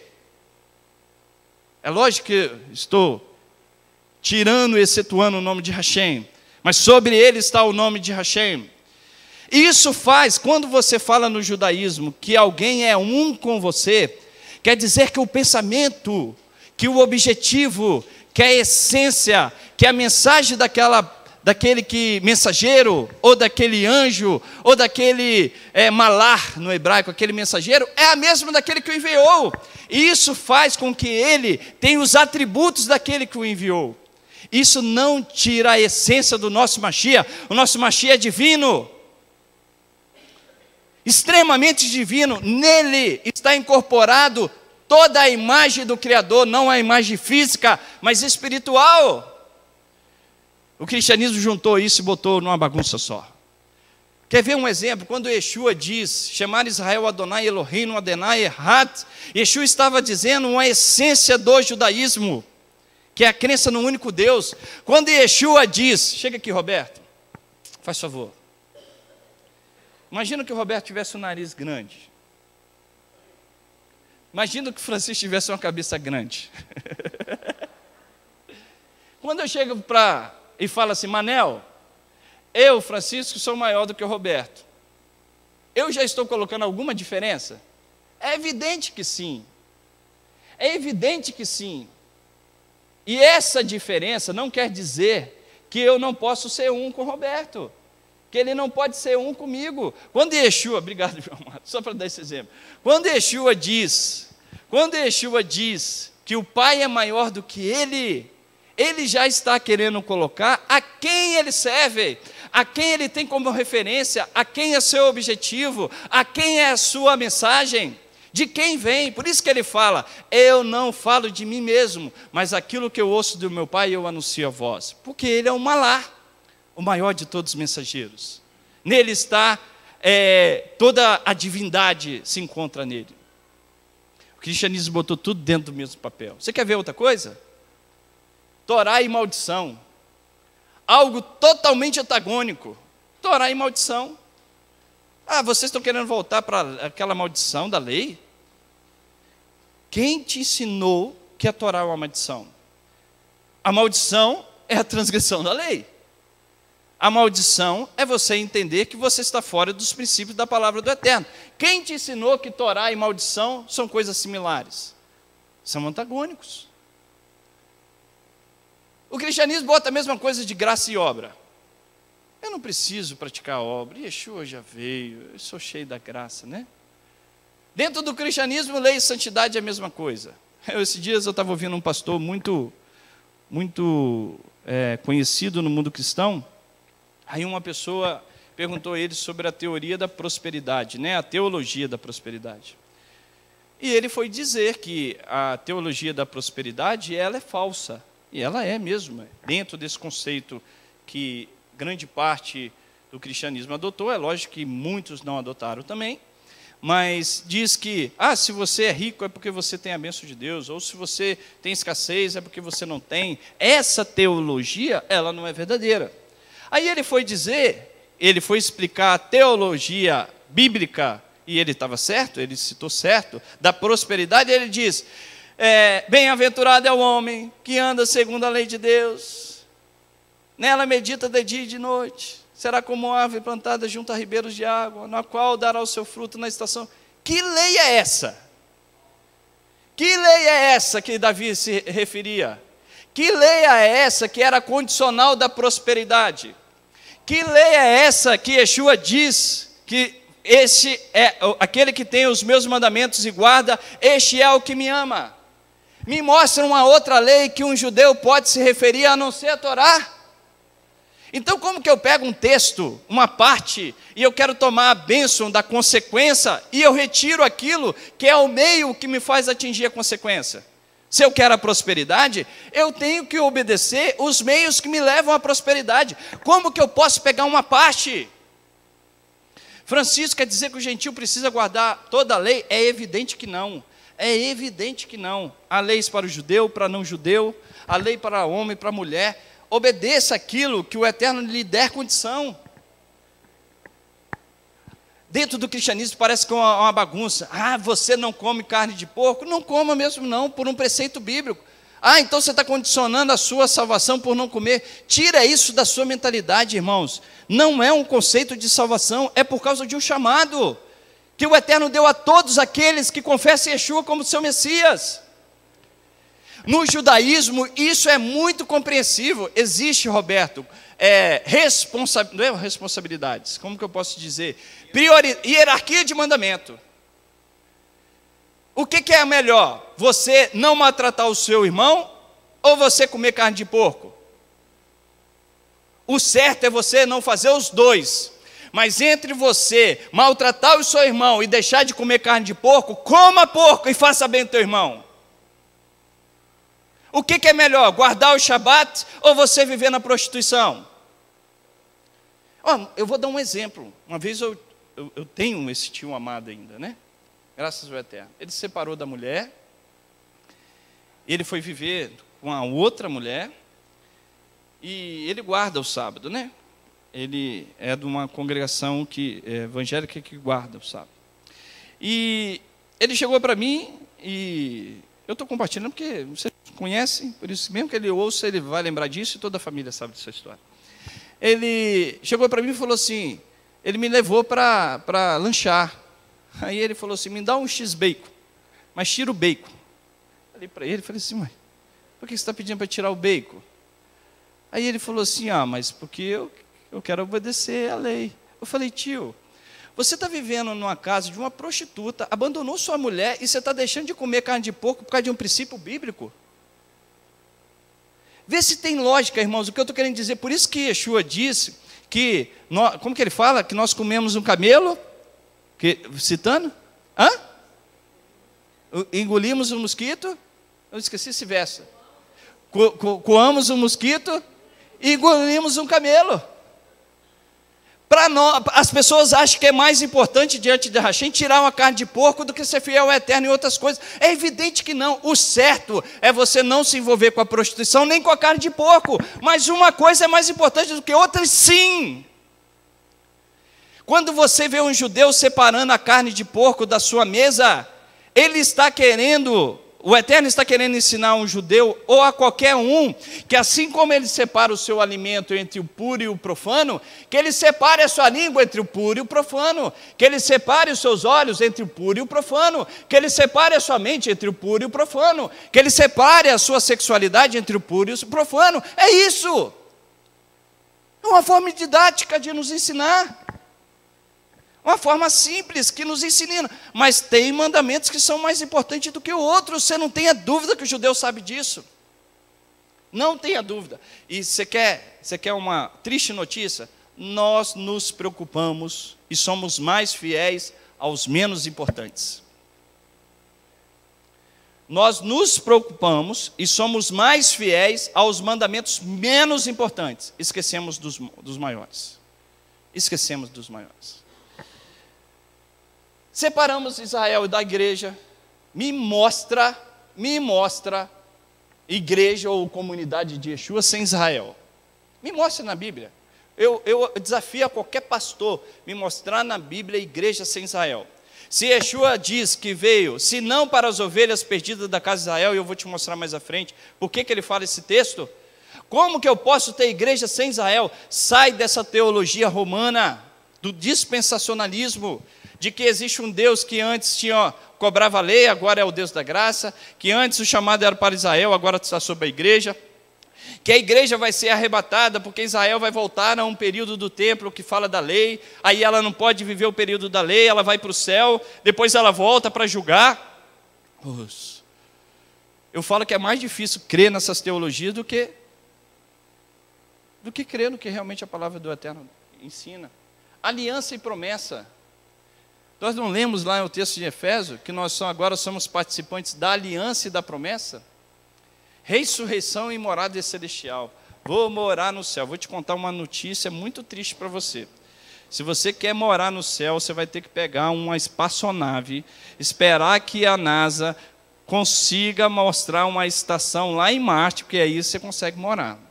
A: É lógico que estou tirando e excetuando o nome de Hashem, mas sobre ele está o nome de Hashem. Isso faz, quando você fala no judaísmo que alguém é um com você, quer dizer que o pensamento que o objetivo, que a essência, que a mensagem daquela daquele que mensageiro, ou daquele anjo, ou daquele é, malar no hebraico, aquele mensageiro, é a mesma daquele que o enviou. E isso faz com que ele tenha os atributos daquele que o enviou. Isso não tira a essência do nosso Machia. O nosso Machia é divino. Extremamente divino. Nele está incorporado toda a imagem do Criador, não a imagem física, mas espiritual. O cristianismo juntou isso e botou numa bagunça só. Quer ver um exemplo? Quando Yeshua diz, chamar Israel Adonai Elohim, Adonai Errat, Yeshua estava dizendo uma essência do judaísmo, que é a crença no único Deus. Quando Yeshua diz, chega aqui Roberto, faz favor. Imagina que o Roberto tivesse um nariz grande. Imagina que Francisco tivesse uma cabeça grande. *laughs* Quando eu chego para e falo assim, Manel, eu, Francisco, sou maior do que o Roberto. Eu já estou colocando alguma diferença? É evidente que sim. É evidente que sim. E essa diferença não quer dizer que eu não posso ser um com o Roberto que ele não pode ser um comigo. Quando Yeshua, *laughs* obrigado, meu amado, só para dar esse exemplo. Quando Yeshua diz, quando Yeshua diz que o Pai é maior do que ele, ele já está querendo colocar a quem ele serve, a quem ele tem como referência, a quem é seu objetivo, a quem é a sua mensagem. De quem vem? Por isso que ele fala: Eu não falo de mim mesmo, mas aquilo que eu ouço do meu pai eu anuncio a vós. Porque ele é o malá, o maior de todos os mensageiros. Nele está é, toda a divindade se encontra nele. O cristianismo botou tudo dentro do mesmo papel. Você quer ver outra coisa? Torá e maldição. Algo totalmente antagônico. Torá e maldição. Ah, vocês estão querendo voltar para aquela maldição da lei? Quem te ensinou que a Torá é uma maldição? A maldição é a transgressão da lei. A maldição é você entender que você está fora dos princípios da palavra do Eterno. Quem te ensinou que Torá e maldição são coisas similares? São antagônicos. O cristianismo bota a mesma coisa de graça e obra. Eu não preciso praticar obra. Yeshua já veio, eu sou cheio da graça, né? Dentro do cristianismo, lei e santidade é a mesma coisa. Eu, esses dias eu estava ouvindo um pastor muito, muito é, conhecido no mundo cristão, Aí uma pessoa perguntou a ele sobre a teoria da prosperidade, né? a teologia da prosperidade. E ele foi dizer que a teologia da prosperidade ela é falsa. E ela é mesmo. Dentro desse conceito que grande parte do cristianismo adotou, é lógico que muitos não adotaram também, mas diz que, ah, se você é rico é porque você tem a bênção de Deus, ou se você tem escassez é porque você não tem. Essa teologia, ela não é verdadeira. Aí ele foi dizer, ele foi explicar a teologia bíblica, e ele estava certo, ele citou certo, da prosperidade, ele diz: é, Bem-aventurado é o homem que anda segundo a lei de Deus, nela medita de dia e de noite, será como árvore plantada junto a ribeiros de água, na qual dará o seu fruto na estação. Que lei é essa? Que lei é essa que Davi se referia? Que lei é essa que era condicional da prosperidade? Que lei é essa que Yeshua diz que esse é aquele que tem os meus mandamentos e guarda, este é o que me ama? Me mostra uma outra lei que um judeu pode se referir a não ser a Torá. Então, como que eu pego um texto, uma parte, e eu quero tomar a bênção da consequência, e eu retiro aquilo que é o meio que me faz atingir a consequência? Se eu quero a prosperidade, eu tenho que obedecer os meios que me levam à prosperidade. Como que eu posso pegar uma parte? Francisco quer dizer que o gentil precisa guardar toda a lei? É evidente que não. É evidente que não. Há leis para o judeu, para não judeu, há lei para homem, para mulher. Obedeça aquilo que o Eterno lhe der condição. Dentro do cristianismo parece que é uma, uma bagunça. Ah, você não come carne de porco? Não coma mesmo não, por um preceito bíblico. Ah, então você está condicionando a sua salvação por não comer. Tira isso da sua mentalidade, irmãos. Não é um conceito de salvação, é por causa de um chamado que o Eterno deu a todos aqueles que confessam Yeshua como seu Messias. No judaísmo, isso é muito compreensível. Existe, Roberto, é, responsa não é responsabilidades, como que eu posso dizer? Priori hierarquia de mandamento. O que, que é melhor? Você não maltratar o seu irmão ou você comer carne de porco? O certo é você não fazer os dois. Mas entre você maltratar o seu irmão e deixar de comer carne de porco, coma porco e faça bem ao teu irmão. O que, que é melhor, guardar o Shabat ou você viver na prostituição? Oh, eu vou dar um exemplo. Uma vez eu, eu, eu tenho esse tio amado ainda, né? Graças ao Eterno. Ele se separou da mulher, ele foi viver com a outra mulher, e ele guarda o sábado, né? Ele é de uma congregação que, é, evangélica que guarda o sábado. E ele chegou para mim e eu estou compartilhando porque você conhece, por isso mesmo que ele ouça, ele vai lembrar disso e toda a família sabe dessa história. Ele chegou para mim e falou assim, ele me levou para lanchar. Aí ele falou assim, me dá um X-bacon, mas tira o bacon. Falei para ele, falei assim, mãe, por que você está pedindo para tirar o bacon? Aí ele falou assim, ah, mas porque eu, eu quero obedecer a lei. Eu falei, tio, você está vivendo numa casa de uma prostituta, abandonou sua mulher e você está deixando de comer carne de porco por causa de um princípio bíblico? Vê se tem lógica, irmãos, o que eu estou querendo dizer. Por isso que Yeshua disse que, nós, como que ele fala? Que nós comemos um camelo, que, citando? Hã? Engolimos o mosquito, eu esqueci esse verso. Co co coamos o mosquito e engolimos um camelo. Para nós, as pessoas acham que é mais importante diante de Hashem tirar uma carne de porco do que ser fiel ao eterno e outras coisas. É evidente que não. O certo é você não se envolver com a prostituição nem com a carne de porco. Mas uma coisa é mais importante do que outra, sim. Quando você vê um judeu separando a carne de porco da sua mesa, ele está querendo o Eterno está querendo ensinar a um judeu ou a qualquer um que assim como ele separa o seu alimento entre o puro e o profano, que ele separe a sua língua entre o puro e o profano, que ele separe os seus olhos entre o puro e o profano, que ele separe a sua mente entre o puro e o profano, que ele separe a sua sexualidade entre o puro e o profano. É isso. É uma forma didática de nos ensinar. Uma forma simples que nos ensina, mas tem mandamentos que são mais importantes do que outros. Você não tenha dúvida que o judeu sabe disso. Não tenha dúvida. E você quer, você quer uma triste notícia? Nós nos preocupamos e somos mais fiéis aos menos importantes. Nós nos preocupamos e somos mais fiéis aos mandamentos menos importantes. Esquecemos dos, dos maiores. Esquecemos dos maiores. Separamos Israel da igreja. Me mostra, me mostra igreja ou comunidade de Yeshua sem Israel. Me mostra na Bíblia. Eu, eu desafio a qualquer pastor me mostrar na Bíblia igreja sem Israel. Se Yeshua diz que veio, se não para as ovelhas perdidas da casa de Israel, e eu vou te mostrar mais à frente, por que, que ele fala esse texto? Como que eu posso ter igreja sem Israel? Sai dessa teologia romana, do dispensacionalismo de que existe um Deus que antes tinha cobrava a lei, agora é o Deus da graça, que antes o chamado era para Israel, agora está sobre a igreja, que a igreja vai ser arrebatada porque Israel vai voltar a um período do templo que fala da lei, aí ela não pode viver o período da lei, ela vai para o céu, depois ela volta para julgar. Eu falo que é mais difícil crer nessas teologias do que do que crer no que realmente a palavra do Eterno ensina. Aliança e promessa. Nós não lemos lá no texto de Efésio que nós agora somos participantes da aliança e da promessa? Ressurreição e morada celestial. Vou morar no céu. Vou te contar uma notícia muito triste para você. Se você quer morar no céu, você vai ter que pegar uma espaçonave, esperar que a NASA consiga mostrar uma estação lá em Marte, porque aí você consegue morar.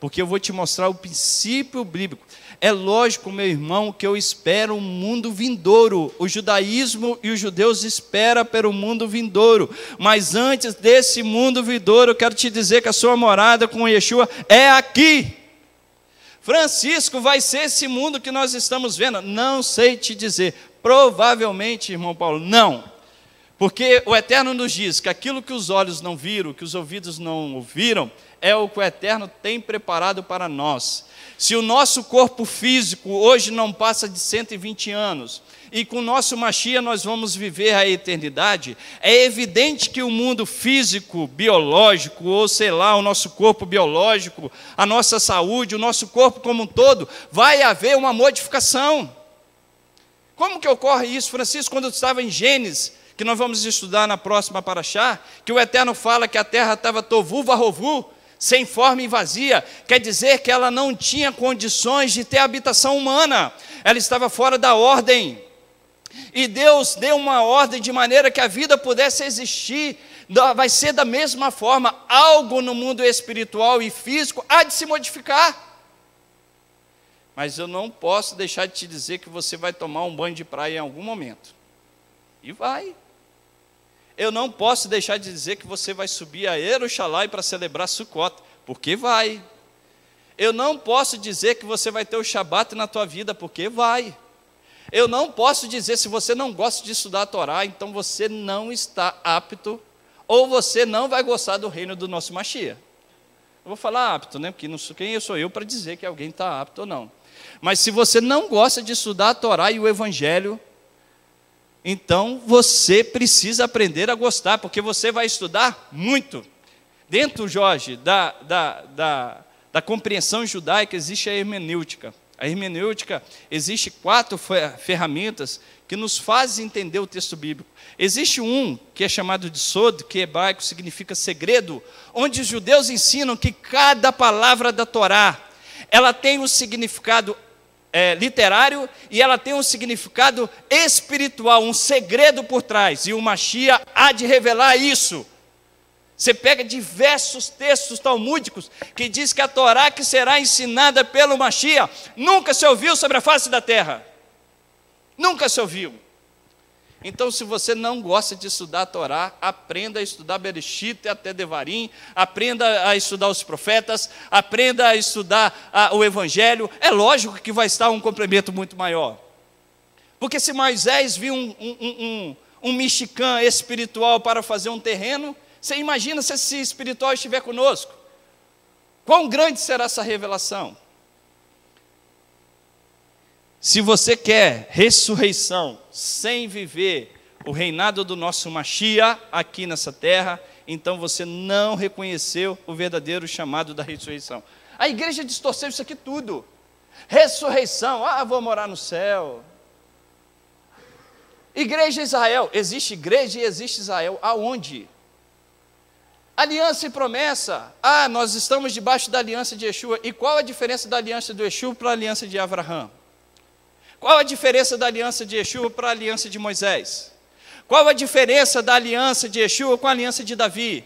A: Porque eu vou te mostrar o princípio bíblico. É lógico, meu irmão, que eu espero um mundo vindouro. O judaísmo e os judeus esperam pelo mundo vindouro. Mas antes desse mundo vindouro, eu quero te dizer que a sua morada com Yeshua é aqui. Francisco vai ser esse mundo que nós estamos vendo? Não sei te dizer. Provavelmente, irmão Paulo, não. Porque o Eterno nos diz que aquilo que os olhos não viram, que os ouvidos não ouviram, é o que o Eterno tem preparado para nós. Se o nosso corpo físico hoje não passa de 120 anos, e com o nosso machia nós vamos viver a eternidade, é evidente que o mundo físico, biológico, ou sei lá, o nosso corpo biológico, a nossa saúde, o nosso corpo como um todo, vai haver uma modificação. Como que ocorre isso, Francisco, quando eu estava em Gênesis, que nós vamos estudar na próxima paraxá, que o Eterno fala que a terra estava tovu varrovu, sem forma e vazia, quer dizer que ela não tinha condições de ter habitação humana, ela estava fora da ordem. E Deus deu uma ordem de maneira que a vida pudesse existir, vai ser da mesma forma, algo no mundo espiritual e físico há de se modificar. Mas eu não posso deixar de te dizer que você vai tomar um banho de praia em algum momento. E vai eu não posso deixar de dizer que você vai subir a Eruxalai para celebrar Sukkot, porque vai. Eu não posso dizer que você vai ter o Shabat na tua vida, porque vai. Eu não posso dizer se você não gosta de estudar a Torá, então você não está apto, ou você não vai gostar do reino do nosso Machia. Eu vou falar apto, né? Porque não sou quem eu sou eu para dizer que alguém está apto ou não. Mas se você não gosta de estudar a Torá e o Evangelho, então você precisa aprender a gostar, porque você vai estudar muito. Dentro, Jorge, da, da, da, da compreensão judaica existe a hermenêutica. A hermenêutica, existe quatro ferramentas que nos fazem entender o texto bíblico. Existe um que é chamado de sod, que é hebraico significa segredo, onde os judeus ensinam que cada palavra da Torá, ela tem um significado é, literário e ela tem um significado espiritual, um segredo por trás. E o Machia há de revelar isso. Você pega diversos textos talmúdicos que diz que a Torá que será ensinada pelo Machia nunca se ouviu sobre a face da terra. Nunca se ouviu. Então, se você não gosta de estudar a Torá, aprenda a estudar Bereshit até Devarim, aprenda a estudar os profetas, aprenda a estudar a, o Evangelho. É lógico que vai estar um complemento muito maior. Porque se Moisés viu um, um, um, um mexicano espiritual para fazer um terreno, você imagina se esse espiritual estiver conosco? Quão grande será essa revelação? Se você quer ressurreição sem viver o reinado do nosso Machia aqui nessa terra, então você não reconheceu o verdadeiro chamado da ressurreição. A igreja distorceu isso aqui tudo. Ressurreição, ah, vou morar no céu. Igreja Israel, existe igreja e existe Israel. Aonde? Aliança e promessa. Ah, nós estamos debaixo da aliança de Yeshua. E qual a diferença da aliança de Yeshua para a aliança de Abraão? Qual a diferença da aliança de Yeshua para a aliança de Moisés? Qual a diferença da aliança de Yeshua com a aliança de Davi?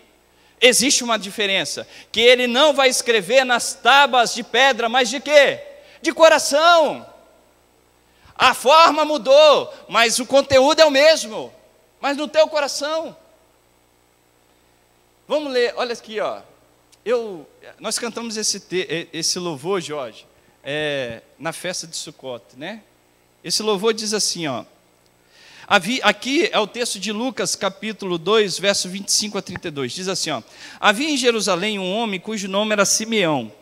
A: Existe uma diferença, que ele não vai escrever nas tábuas de pedra, mas de quê? De coração. A forma mudou, mas o conteúdo é o mesmo. Mas no teu coração. Vamos ler, olha aqui, ó. Eu, nós cantamos esse, esse louvor, Jorge, é, na festa de Sukkot, né? Esse louvor diz assim, ó. Aqui é o texto de Lucas, capítulo 2, verso 25 a 32. Diz assim, ó: Havia em Jerusalém um homem cujo nome era Simeão.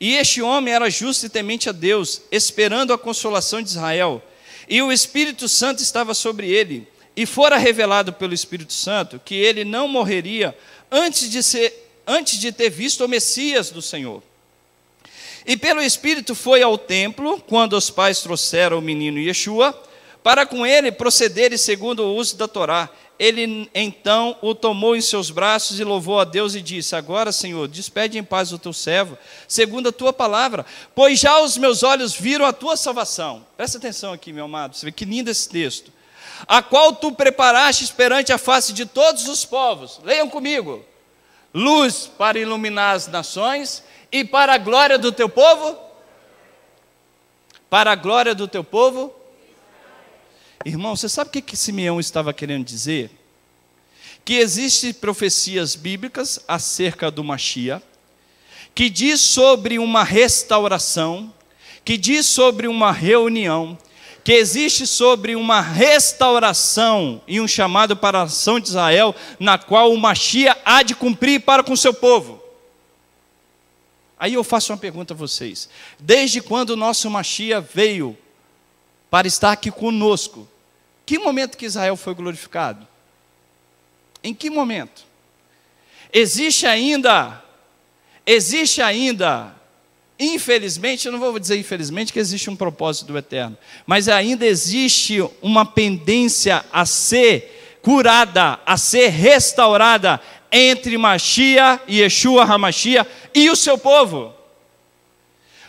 A: E este homem era justo e temente a Deus, esperando a consolação de Israel. E o Espírito Santo estava sobre ele. E fora revelado pelo Espírito Santo que ele não morreria antes de, ser, antes de ter visto o Messias do Senhor. E pelo Espírito foi ao templo, quando os pais trouxeram o menino Yeshua, para com ele procederem segundo o uso da Torá. Ele então o tomou em seus braços e louvou a Deus e disse: Agora, Senhor, despede em paz o teu servo, segundo a tua palavra, pois já os meus olhos viram a tua salvação. Presta atenção aqui, meu amado, você vê que lindo esse texto a qual tu preparaste perante a face de todos os povos. Leiam comigo. Luz para iluminar as nações e para a glória do teu povo. Para a glória do teu povo. Irmão, você sabe o que, que Simeão estava querendo dizer? Que existem profecias bíblicas acerca do Machia, que diz sobre uma restauração, que diz sobre uma reunião, que existe sobre uma restauração e um chamado para a ação de Israel, na qual o Machia há de cumprir para com o seu povo. Aí eu faço uma pergunta a vocês: desde quando o nosso Machia veio para estar aqui conosco, que momento que Israel foi glorificado? Em que momento? Existe ainda, existe ainda Infelizmente, eu não vou dizer infelizmente que existe um propósito do eterno, mas ainda existe uma pendência a ser curada, a ser restaurada entre Machia e Yeshua Hamashia e o seu povo.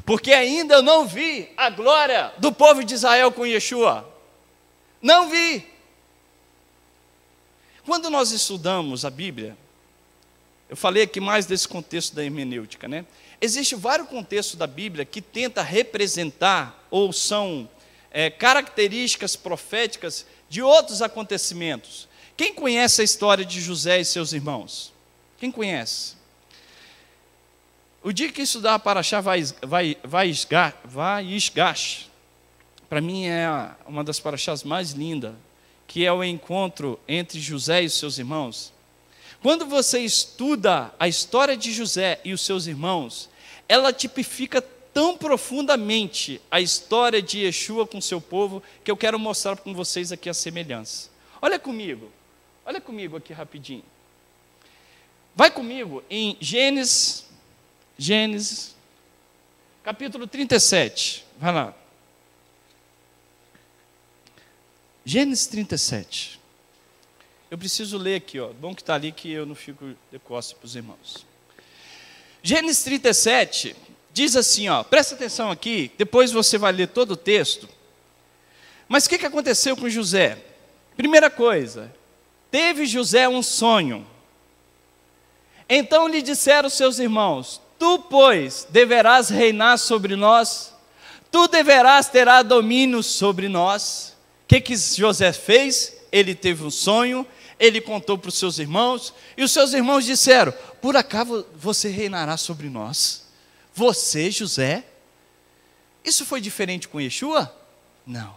A: Porque ainda não vi a glória do povo de Israel com Yeshua. Não vi. Quando nós estudamos a Bíblia, eu falei aqui mais desse contexto da hermenêutica, né? Existem vários contextos da Bíblia que tenta representar ou são é, características proféticas de outros acontecimentos. Quem conhece a história de José e seus irmãos? Quem conhece? O dia que estudar para achar Vaisgash, para mim é uma das paraxás mais lindas, que é o encontro entre José e seus irmãos. Quando você estuda a história de José e os seus irmãos, ela tipifica tão profundamente a história de Yeshua com seu povo que eu quero mostrar com vocês aqui a semelhança. Olha comigo, olha comigo aqui rapidinho. Vai comigo em Gênesis, Gênesis, capítulo 37, vai lá. Gênesis 37. Eu preciso ler aqui, ó. Bom que está ali que eu não fico de costas para os irmãos. Gênesis 37 diz assim, ó. Presta atenção aqui, depois você vai ler todo o texto. Mas o que, que aconteceu com José? Primeira coisa, teve José um sonho. Então lhe disseram seus irmãos: Tu, pois, deverás reinar sobre nós, tu deverás ter domínio sobre nós. O que, que José fez? Ele teve um sonho, ele contou para os seus irmãos, e os seus irmãos disseram: Por acaso você reinará sobre nós? Você, José? Isso foi diferente com Yeshua? Não.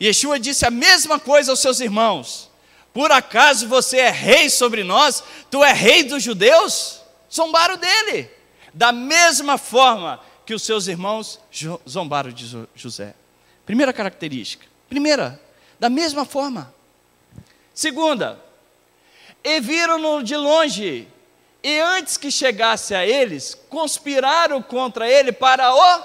A: Yeshua disse a mesma coisa aos seus irmãos: Por acaso você é rei sobre nós? Tu é rei dos judeus? Zombaram dele. Da mesma forma que os seus irmãos zombaram de José. Primeira característica. Primeira, da mesma forma. Segunda, e viram-no de longe, e antes que chegasse a eles, conspiraram contra ele para o.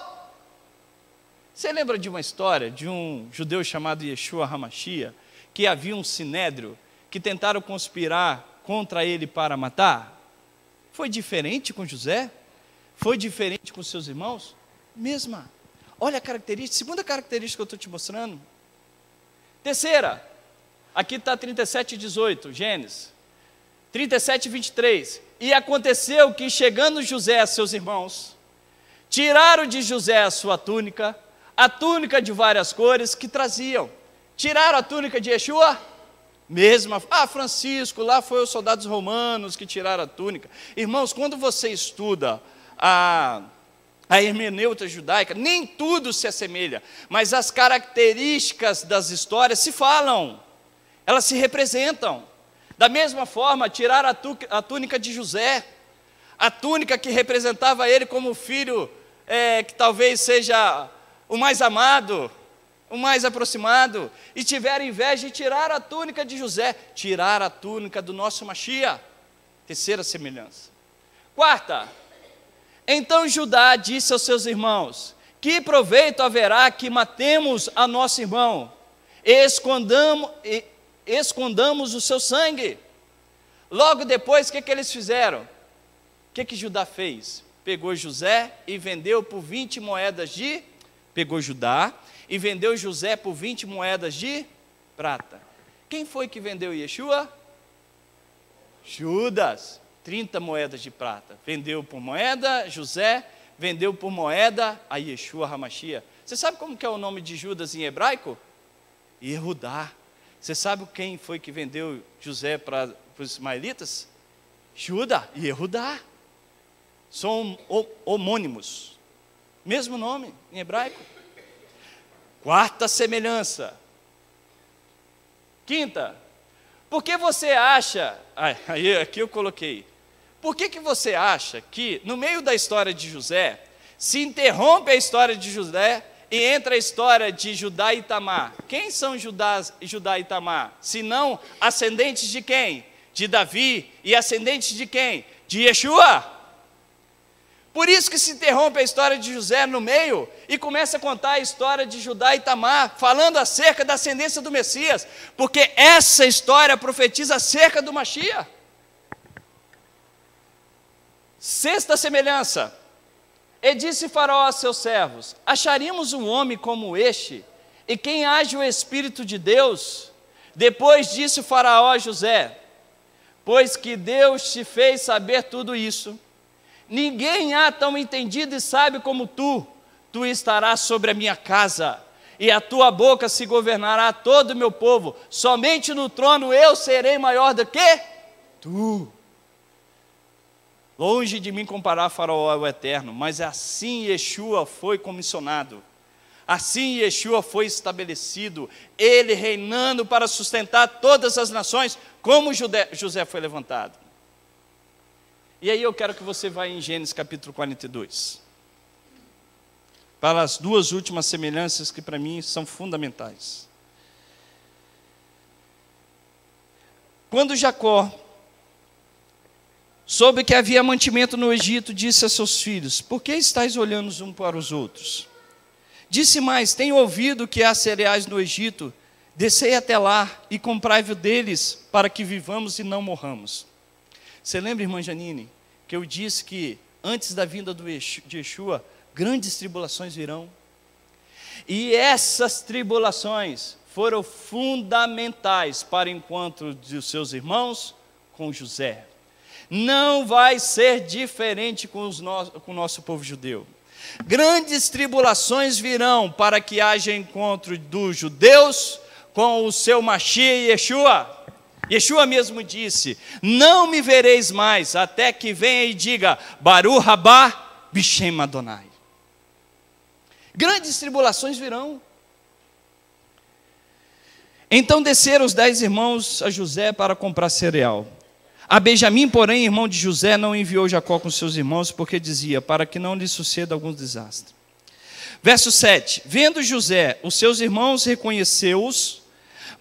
A: Você lembra de uma história de um judeu chamado Yeshua Hamashia, que havia um sinédrio que tentaram conspirar contra ele para matar? Foi diferente com José? Foi diferente com seus irmãos? Mesma. Olha a característica, segunda característica que eu estou te mostrando. Terceira, Aqui está 37, 18, Gênesis. 37, 23. E aconteceu que, chegando José a seus irmãos, tiraram de José a sua túnica, a túnica de várias cores que traziam. Tiraram a túnica de Yeshua, mesma. Ah, Francisco, lá foi os soldados romanos que tiraram a túnica. Irmãos, quando você estuda a, a hermeneuta judaica, nem tudo se assemelha, mas as características das histórias se falam elas se representam. Da mesma forma, tirar a, a túnica de José, a túnica que representava ele como filho é, que talvez seja o mais amado, o mais aproximado, e tiveram inveja de tirar a túnica de José, tirar a túnica do nosso Machia. Terceira semelhança. Quarta, então Judá disse aos seus irmãos: Que proveito haverá que matemos a nosso irmão, escondamos, escondamos o seu sangue. Logo depois, o que, que eles fizeram? O que, que Judá fez? Pegou José e vendeu por 20 moedas de. Pegou Judá e vendeu José por 20 moedas de prata. Quem foi que vendeu Yeshua? Judas, 30 moedas de prata. Vendeu por moeda, José vendeu por moeda a Yeshua Hamashia. Você sabe como que é o nome de Judas em hebraico? Yehudá. Você sabe quem foi que vendeu José para os ismaelitas? Juda e Erudá. São homônimos. Mesmo nome em hebraico. Quarta semelhança. Quinta. Por que você acha. *laughs* Aí, aqui eu coloquei. Por que, que você acha que, no meio da história de José, se interrompe a história de José e entra a história de Judá e Tamar. Quem são Judá, e Tamar? Se não ascendentes de quem? De Davi. E ascendentes de quem? De Yeshua. Por isso que se interrompe a história de José no meio e começa a contar a história de Judá e Tamar, falando acerca da ascendência do Messias, porque essa história profetiza acerca do Machia. Sexta semelhança: e disse Faraó a seus servos: Acharíamos um homem como este, e quem age o Espírito de Deus? Depois disse Faraó a José: Pois que Deus te fez saber tudo isso, ninguém há tão entendido e sabe como tu, tu estarás sobre a minha casa, e a tua boca se governará todo o meu povo, somente no trono eu serei maior do que tu. Longe de mim comparar Faraó ao eterno, mas assim Yeshua foi comissionado. Assim Yeshua foi estabelecido, ele reinando para sustentar todas as nações, como José foi levantado. E aí eu quero que você vá em Gênesis capítulo 42. Para as duas últimas semelhanças que para mim são fundamentais. Quando Jacó soube que havia mantimento no Egito, disse a seus filhos: Por que estáis olhando uns para os outros? Disse mais: Tenho ouvido que há cereais no Egito, descei até lá e comprai-o deles, para que vivamos e não morramos. Você lembra, irmã Janine, que eu disse que antes da vinda de Yeshua, grandes tribulações virão? E essas tribulações foram fundamentais para o encontro de seus irmãos com José. Não vai ser diferente com, no... com o nosso povo judeu. Grandes tribulações virão para que haja encontro dos judeus com o seu Mashiach Yeshua. Yeshua mesmo disse: Não me vereis mais, até que venha e diga: Baru Rabá Bishem Adonai. Grandes tribulações virão. Então desceram os dez irmãos a José para comprar cereal. A Benjamim, porém, irmão de José, não enviou Jacó com seus irmãos, porque dizia: Para que não lhe suceda algum desastre. Verso 7: Vendo José os seus irmãos, reconheceu-os,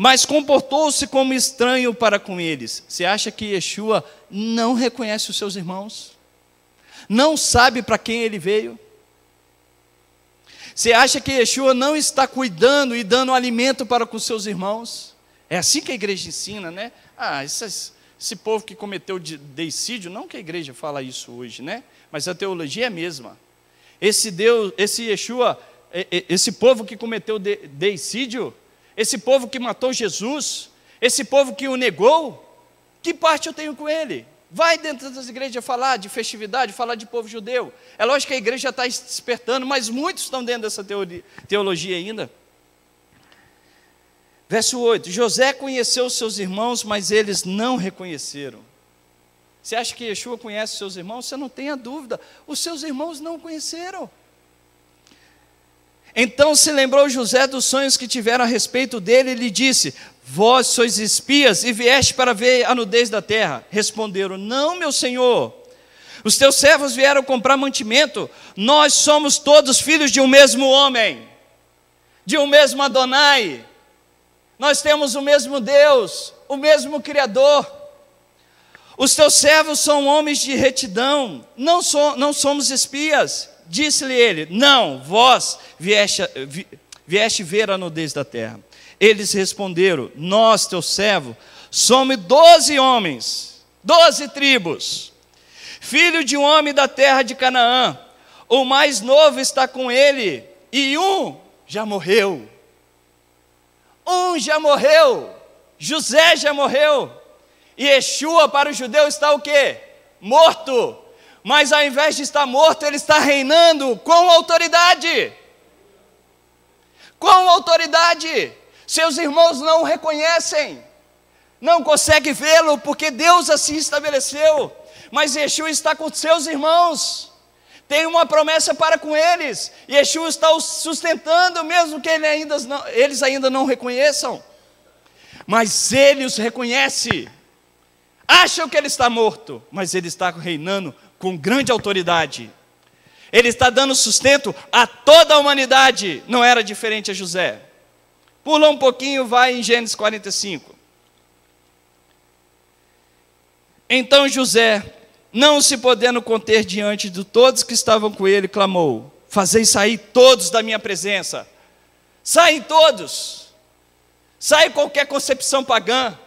A: mas comportou-se como estranho para com eles. Você acha que Yeshua não reconhece os seus irmãos? Não sabe para quem ele veio? Você acha que Yeshua não está cuidando e dando alimento para com seus irmãos? É assim que a igreja ensina, né? Ah, esse povo que cometeu deicídio, não que a igreja fala isso hoje, né? Mas a teologia é a mesma. Esse Deus, esse Yeshua, esse povo que cometeu deicídio, esse povo que matou Jesus, esse povo que o negou, que parte eu tenho com ele? Vai dentro das igrejas falar de festividade, falar de povo judeu. É lógico que a igreja está despertando, mas muitos estão dentro dessa teologia ainda. Verso 8: José conheceu seus irmãos, mas eles não reconheceram. Você acha que Yeshua conhece seus irmãos? Você não tenha dúvida, os seus irmãos não conheceram. Então se lembrou José dos sonhos que tiveram a respeito dele e lhe disse: Vós sois espias e vieste para ver a nudez da terra. Responderam: Não, meu senhor. Os teus servos vieram comprar mantimento. Nós somos todos filhos de um mesmo homem, de um mesmo Adonai. Nós temos o mesmo Deus, o mesmo Criador. Os teus servos são homens de retidão, não, so, não somos espias. Disse-lhe ele: Não, vós vieste, vieste ver a nudez da terra. Eles responderam: Nós, teu servo, somos doze homens, doze tribos, filho de um homem da terra de Canaã. O mais novo está com ele, e um já morreu. Um já morreu. José já morreu. E Yeshua para o judeu está o quê? Morto. Mas ao invés de estar morto, ele está reinando com autoridade. Com autoridade. Seus irmãos não o reconhecem, não conseguem vê-lo, porque Deus assim estabeleceu. Mas Yeshua está com seus irmãos, tem uma promessa para com eles. Yeshua está os sustentando, mesmo que ele ainda não, eles ainda não reconheçam. Mas ele os reconhece. Acham que ele está morto, mas ele está reinando com grande autoridade. Ele está dando sustento a toda a humanidade. Não era diferente a José. Pula um pouquinho, vai em Gênesis 45. Então José, não se podendo conter diante de todos que estavam com ele, clamou: Fazei sair todos da minha presença. Saem todos. Sai qualquer concepção pagã.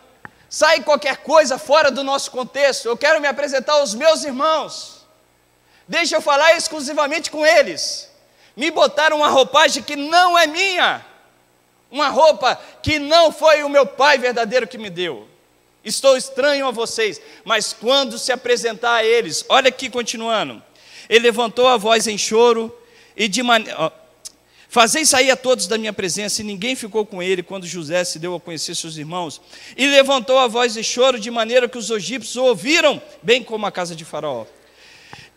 A: Sai qualquer coisa fora do nosso contexto. Eu quero me apresentar aos meus irmãos. Deixa eu falar exclusivamente com eles. Me botaram uma roupagem que não é minha uma roupa que não foi o meu pai verdadeiro que me deu. Estou estranho a vocês, mas quando se apresentar a eles, olha aqui continuando. Ele levantou a voz em choro e de maneira. Fazei sair a todos da minha presença, e ninguém ficou com ele quando José se deu a conhecer seus irmãos. E levantou a voz de choro, de maneira que os egípcios ouviram, bem como a casa de Faraó.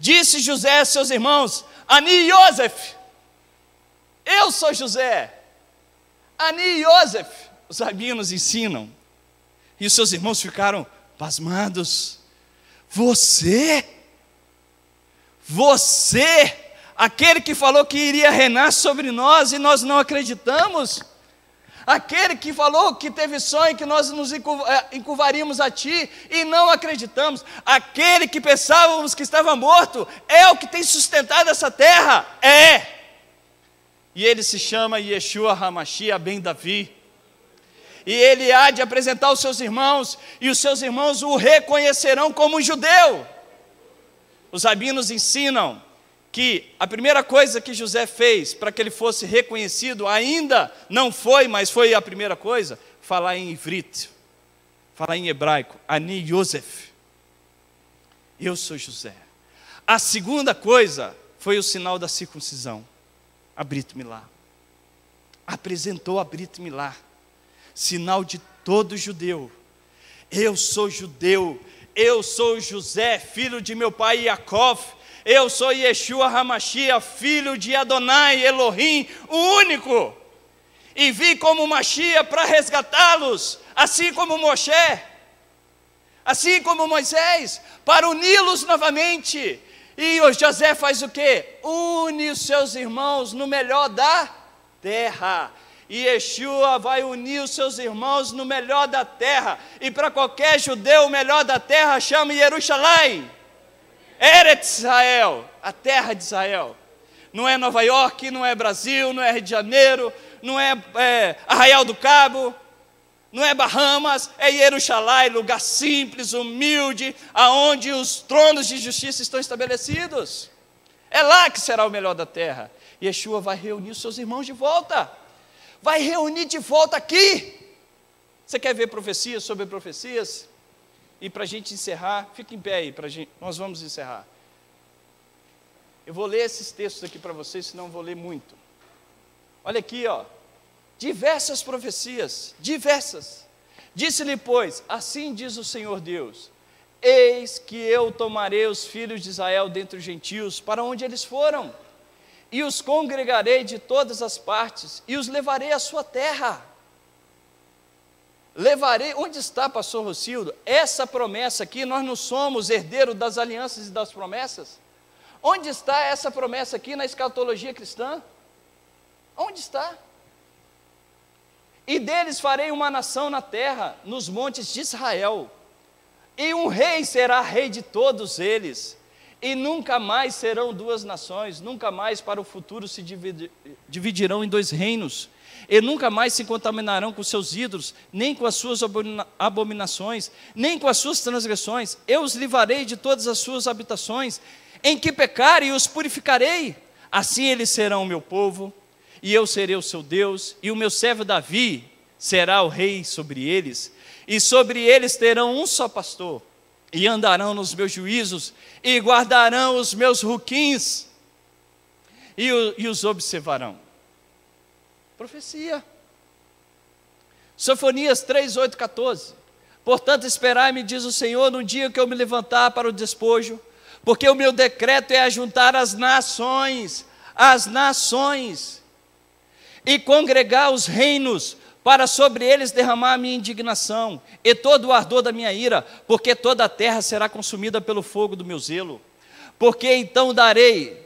A: Disse José a seus irmãos: Ani Yosef, eu sou José. Ani e Yosef, os rabinos ensinam. E os seus irmãos ficaram pasmados. Você, você, aquele que falou que iria reinar sobre nós e nós não acreditamos, aquele que falou que teve sonho que nós nos eh, encurvaríamos a ti e não acreditamos, aquele que pensávamos que estava morto, é o que tem sustentado essa terra, é. e ele se chama Yeshua Hamashia ben Davi. E ele há de apresentar os seus irmãos, e os seus irmãos o reconhecerão como um judeu. Os rabinos ensinam que a primeira coisa que José fez para que ele fosse reconhecido, ainda não foi, mas foi a primeira coisa, falar em ivrit, falar em hebraico, Ani Yosef. Eu sou José. A segunda coisa foi o sinal da circuncisão a Brit Milá. Apresentou a Brit Milá, sinal de todo judeu. Eu sou judeu, eu sou José, filho de meu pai Yaakov, eu sou Yeshua Hamashia, filho de Adonai Elohim, o único. E vi como Machia para resgatá-los, assim como Moshe, assim como Moisés, para uni-los novamente e o José faz o quê? Une os seus irmãos no melhor da terra. E Yeshua vai unir os seus irmãos no melhor da terra. E para qualquer judeu, o melhor da terra chama Jerusalém. Eretz Israel, a terra de Israel. Não é Nova York, não é Brasil, não é Rio de Janeiro, não é, é Arraial do Cabo, não é Bahamas, é Jerusalém, lugar simples, humilde, aonde os tronos de justiça estão estabelecidos. É lá que será o melhor da terra. Yeshua vai reunir os seus irmãos de volta. Vai reunir de volta aqui. Você quer ver profecias sobre profecias? E para a gente encerrar, fica em pé aí, pra gente, nós vamos encerrar. Eu vou ler esses textos aqui para vocês, senão vou ler muito. Olha aqui, ó. Diversas profecias, diversas. Disse-lhe, pois, assim diz o Senhor Deus: Eis que eu tomarei os filhos de Israel dentre os gentios, para onde eles foram, e os congregarei de todas as partes, e os levarei à sua terra. Levarei, onde está, pastor Rocildo? Essa promessa aqui, nós não somos herdeiros das alianças e das promessas? Onde está essa promessa aqui na escatologia cristã? Onde está? E deles farei uma nação na terra, nos montes de Israel. E um rei será rei de todos eles. E nunca mais serão duas nações, nunca mais para o futuro se dividirão em dois reinos. E nunca mais se contaminarão com seus ídolos, nem com as suas abominações, nem com as suas transgressões. Eu os livrarei de todas as suas habitações, em que pecarem, os purificarei. Assim eles serão o meu povo, e eu serei o seu Deus, e o meu servo Davi será o rei sobre eles, e sobre eles terão um só pastor, e andarão nos meus juízos, e guardarão os meus ruquins, e, e os observarão. Profecia. Sofonias 3, 8, 14. Portanto, esperai-me, diz o Senhor, no dia que eu me levantar para o despojo, porque o meu decreto é ajuntar as nações, as nações, e congregar os reinos, para sobre eles derramar a minha indignação e todo o ardor da minha ira, porque toda a terra será consumida pelo fogo do meu zelo. Porque então darei,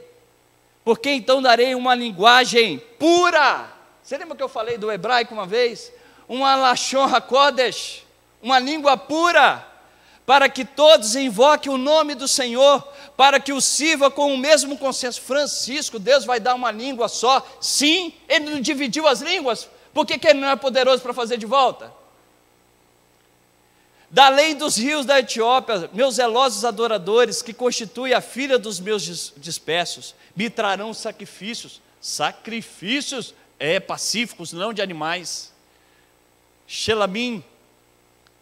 A: porque então darei uma linguagem pura. Você lembra que eu falei do hebraico uma vez? Uma Lashon HaKodesh, uma língua pura, para que todos invoquem o nome do Senhor, para que o sirva com o mesmo consenso. Francisco, Deus vai dar uma língua só? Sim, ele não dividiu as línguas, por que, que ele não é poderoso para fazer de volta? Da lei dos rios da Etiópia, meus zelosos adoradores, que constituem a filha dos meus dispersos, me trarão sacrifícios, sacrifícios é pacíficos, não de animais. Shelamim,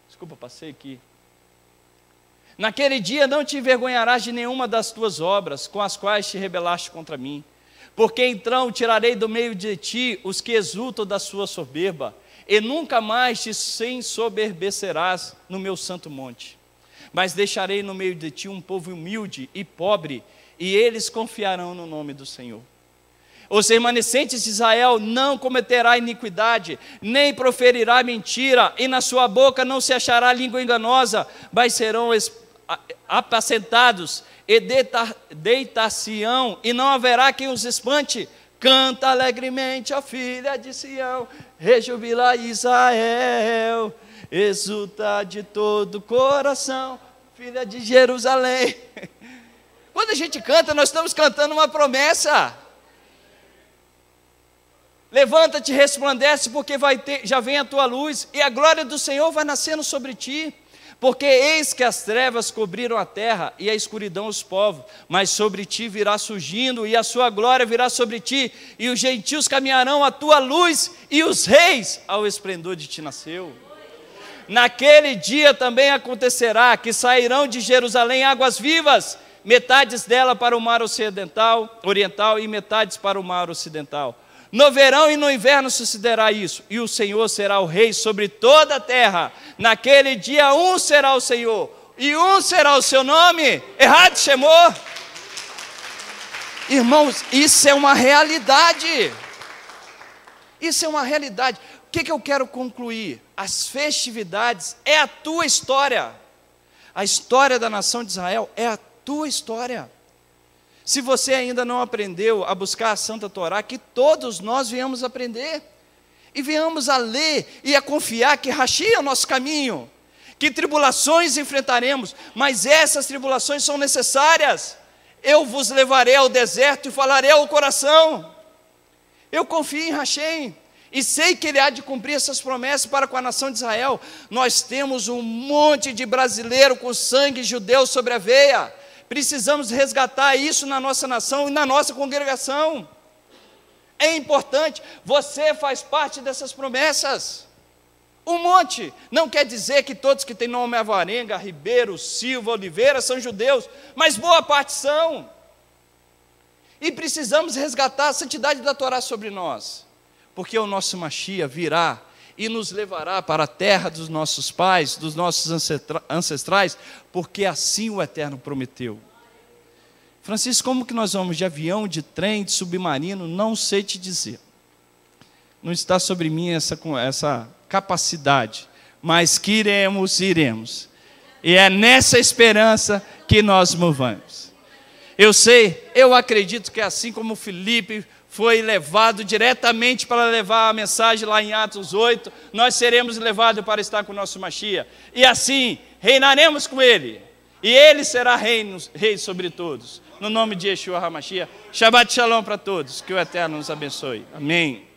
A: desculpa, passei aqui. Naquele dia não te envergonharás de nenhuma das tuas obras com as quais te rebelaste contra mim. Porque então tirarei do meio de ti os que exultam da sua soberba, e nunca mais te ensoberbecerás no meu santo monte. Mas deixarei no meio de ti um povo humilde e pobre, e eles confiarão no nome do Senhor. Os remanescentes de Israel não cometerá iniquidade, nem proferirá mentira, e na sua boca não se achará língua enganosa, mas serão apacentados e deitar-se-ão, e não haverá quem os espante. Canta alegremente, a filha de Sião, rejubila Israel, exulta de todo o coração, filha de Jerusalém. *laughs* Quando a gente canta, nós estamos cantando uma promessa. Levanta-te, resplandece, porque ter, já vem a tua luz, e a glória do Senhor vai nascendo sobre ti. Porque eis que as trevas cobriram a terra e a escuridão os povos, mas sobre ti virá surgindo, e a sua glória virá sobre ti, e os gentios caminharão à tua luz, e os reis ao esplendor de ti nasceu. Naquele dia também acontecerá que sairão de Jerusalém águas vivas, metades dela para o mar ocidental, oriental e metades para o mar ocidental no verão e no inverno sucederá isso, e o Senhor será o rei sobre toda a terra. Naquele dia, um será o Senhor, e um será o seu nome. Errado chamou. Irmãos, isso é uma realidade. Isso é uma realidade. O que, que eu quero concluir? As festividades é a tua história. A história da nação de Israel é a tua história. Se você ainda não aprendeu a buscar a Santa Torá, que todos nós viemos aprender, e viemos a ler e a confiar que rachia o nosso caminho, que tribulações enfrentaremos, mas essas tribulações são necessárias. Eu vos levarei ao deserto e falarei ao coração. Eu confio em Rachem e sei que ele há de cumprir essas promessas para com a nação de Israel. Nós temos um monte de brasileiro com sangue judeu sobre a veia. Precisamos resgatar isso na nossa nação e na nossa congregação. É importante, você faz parte dessas promessas. Um monte. Não quer dizer que todos que têm nome Avarenga, Ribeiro, Silva, Oliveira são judeus, mas boa parte são. E precisamos resgatar a santidade da Torá sobre nós, porque o nosso Machia virá e nos levará para a terra dos nossos pais, dos nossos ancestrais, porque assim o Eterno prometeu. Francisco, como que nós vamos de avião, de trem, de submarino? Não sei te dizer. Não está sobre mim essa, essa capacidade, mas que iremos, iremos. E é nessa esperança que nós movamos. Eu sei, eu acredito que assim como Felipe foi levado diretamente para levar a mensagem lá em Atos 8, nós seremos levados para estar com o nosso Machia. E assim, reinaremos com ele. E ele será rei, rei sobre todos. No nome de Yeshua HaMashiach. Shabbat Shalom para todos. Que o Eterno nos abençoe. Amém.